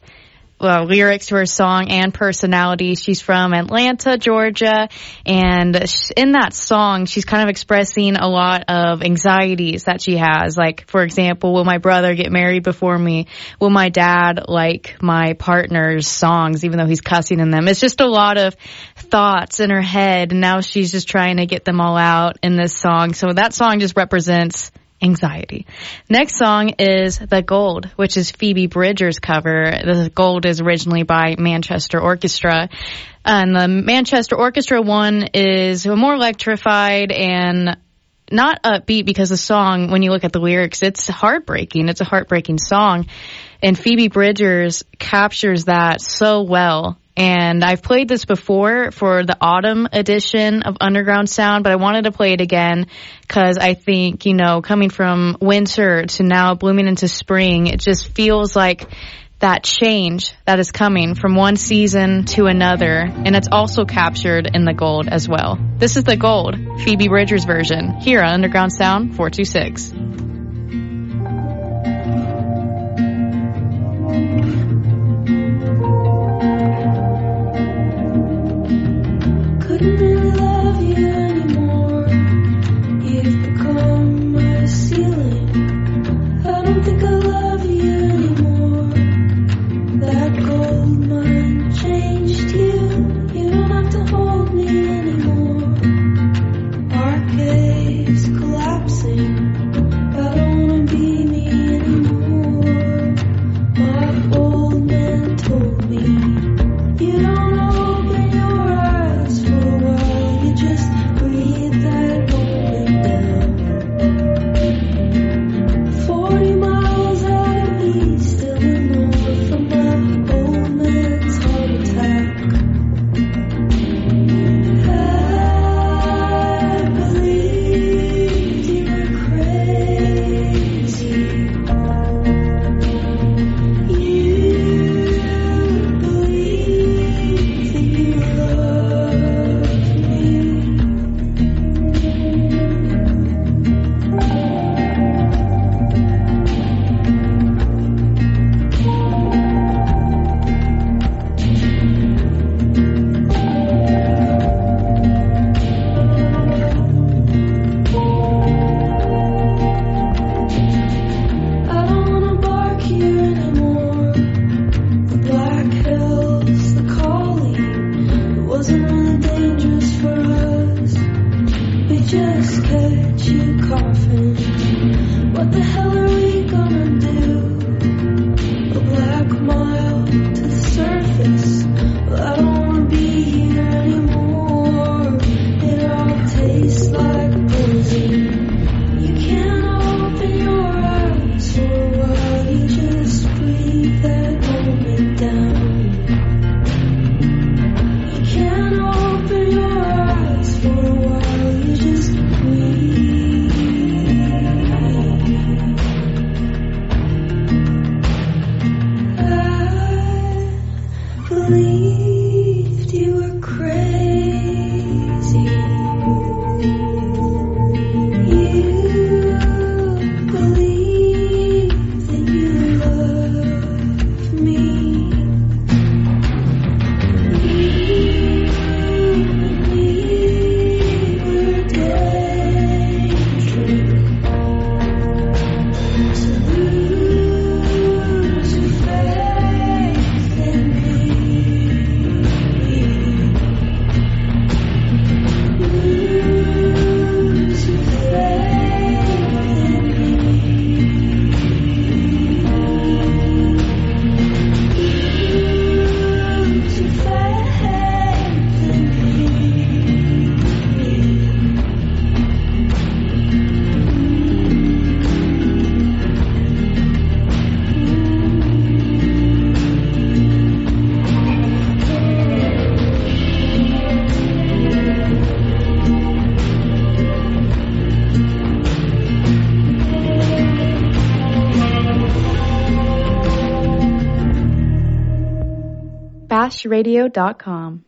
uh, lyrics to her song and personality. She's from Atlanta, Georgia, and in that song, she's kind of expressing a lot of anxieties that she has. Like, for example, will my brother get married before me? Will my dad like my partner's songs, even though he's cussing in them? It's just a lot of thoughts in her head, and now she's just trying to get them all out in this song. So that song just represents anxiety. Next song is The Gold, which is Phoebe Bridgers' cover. The Gold is originally by Manchester Orchestra. And the Manchester Orchestra one is more electrified and not upbeat because the song, when you look at the lyrics, it's heartbreaking. It's a heartbreaking song. And Phoebe Bridgers captures that so well. And I've played this before for the autumn edition of Underground Sound, but I wanted to play it again because I think, you know, coming from winter to now blooming into spring, it just feels like that change that is coming from one season to another. And it's also captured in the gold as well. This is the gold, Phoebe Bridgers version, here on Underground Sound 426. Couldn't BashRadio.com.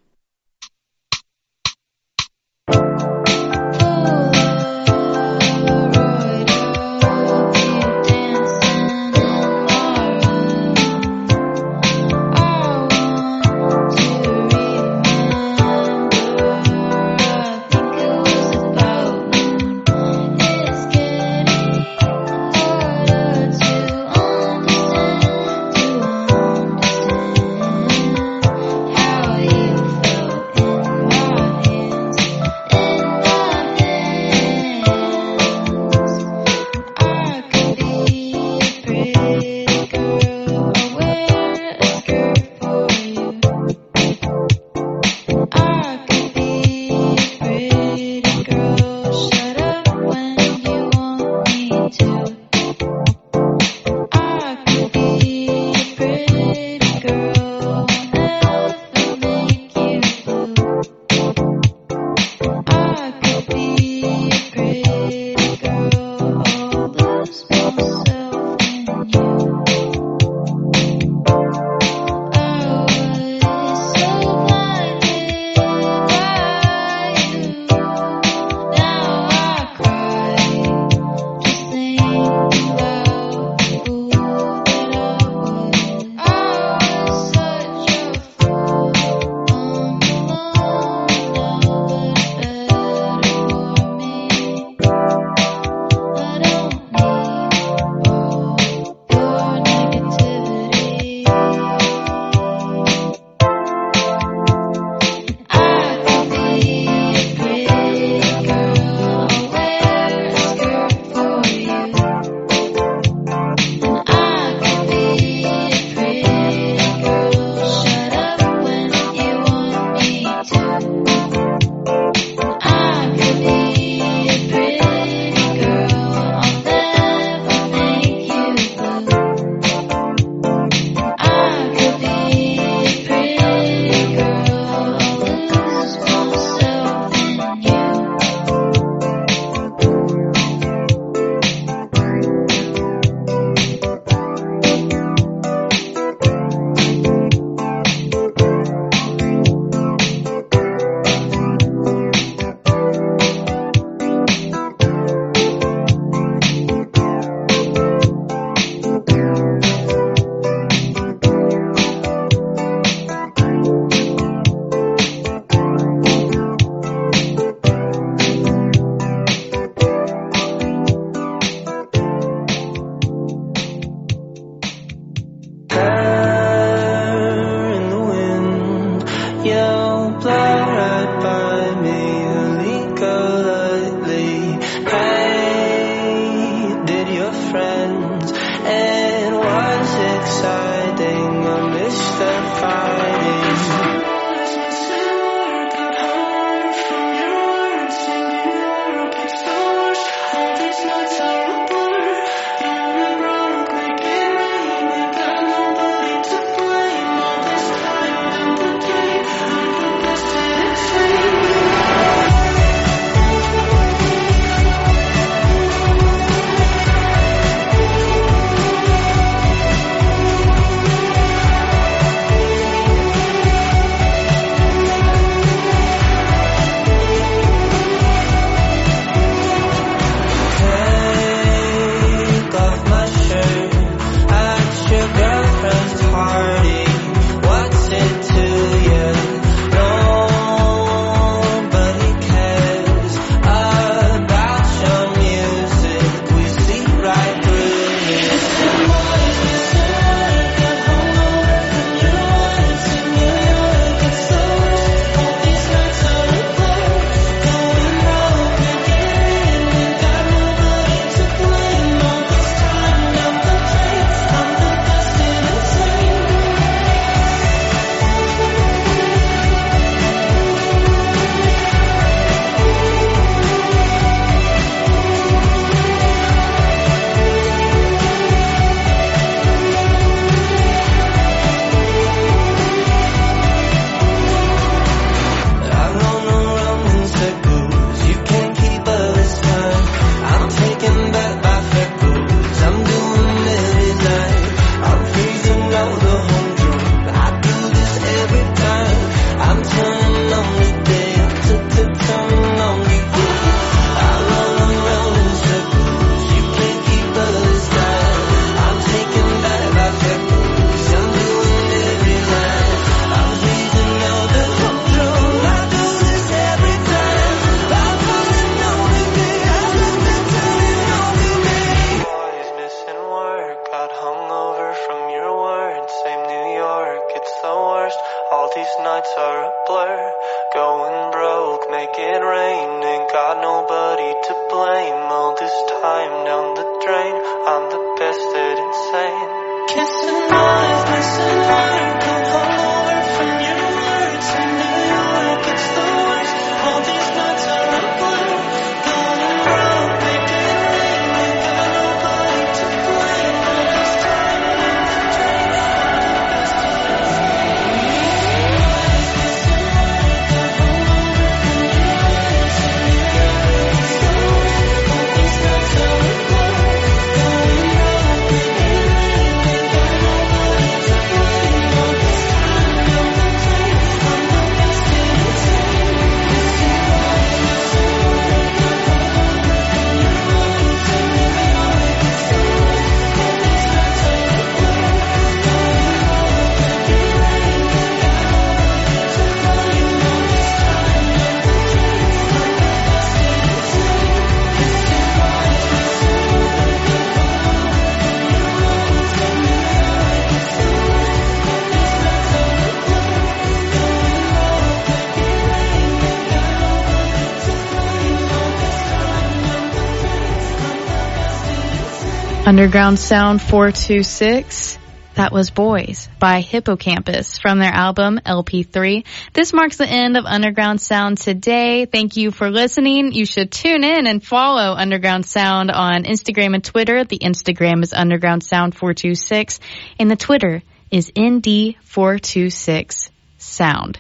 Underground Sound 426. That was Boys by Hippo Campus from their album LP3. This marks the end of Underground Sound today. Thank you for listening. You should tune in and follow Underground Sound on Instagram and Twitter. The Instagram is Underground Sound 426 and the Twitter is ND426 sound.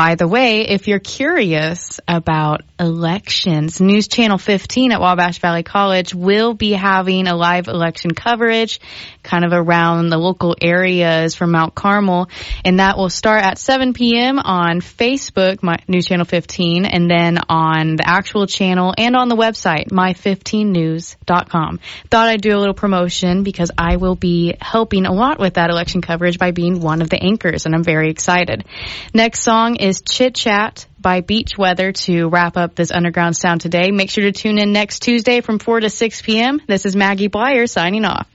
By the way, if you're curious about elections, News Channel 15 at Wabash Valley College will be having a live election coverage kind of around the local areas from Mount Carmel. And that will start at 7 p.m. on Facebook, my, News Channel 15, and then on the actual channel and on the website, my15news.com. Thought I'd do a little promotion because I will be helping a lot with that election coverage by being one of the anchors, and I'm very excited. Next song is Chit Chat by Beach Weather to wrap up this underground sound today. Make sure to tune in next Tuesday from 4 to 6 p.m. This is Maggie Blyer signing off.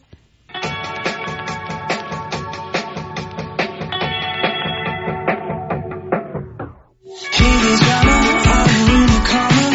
Fixing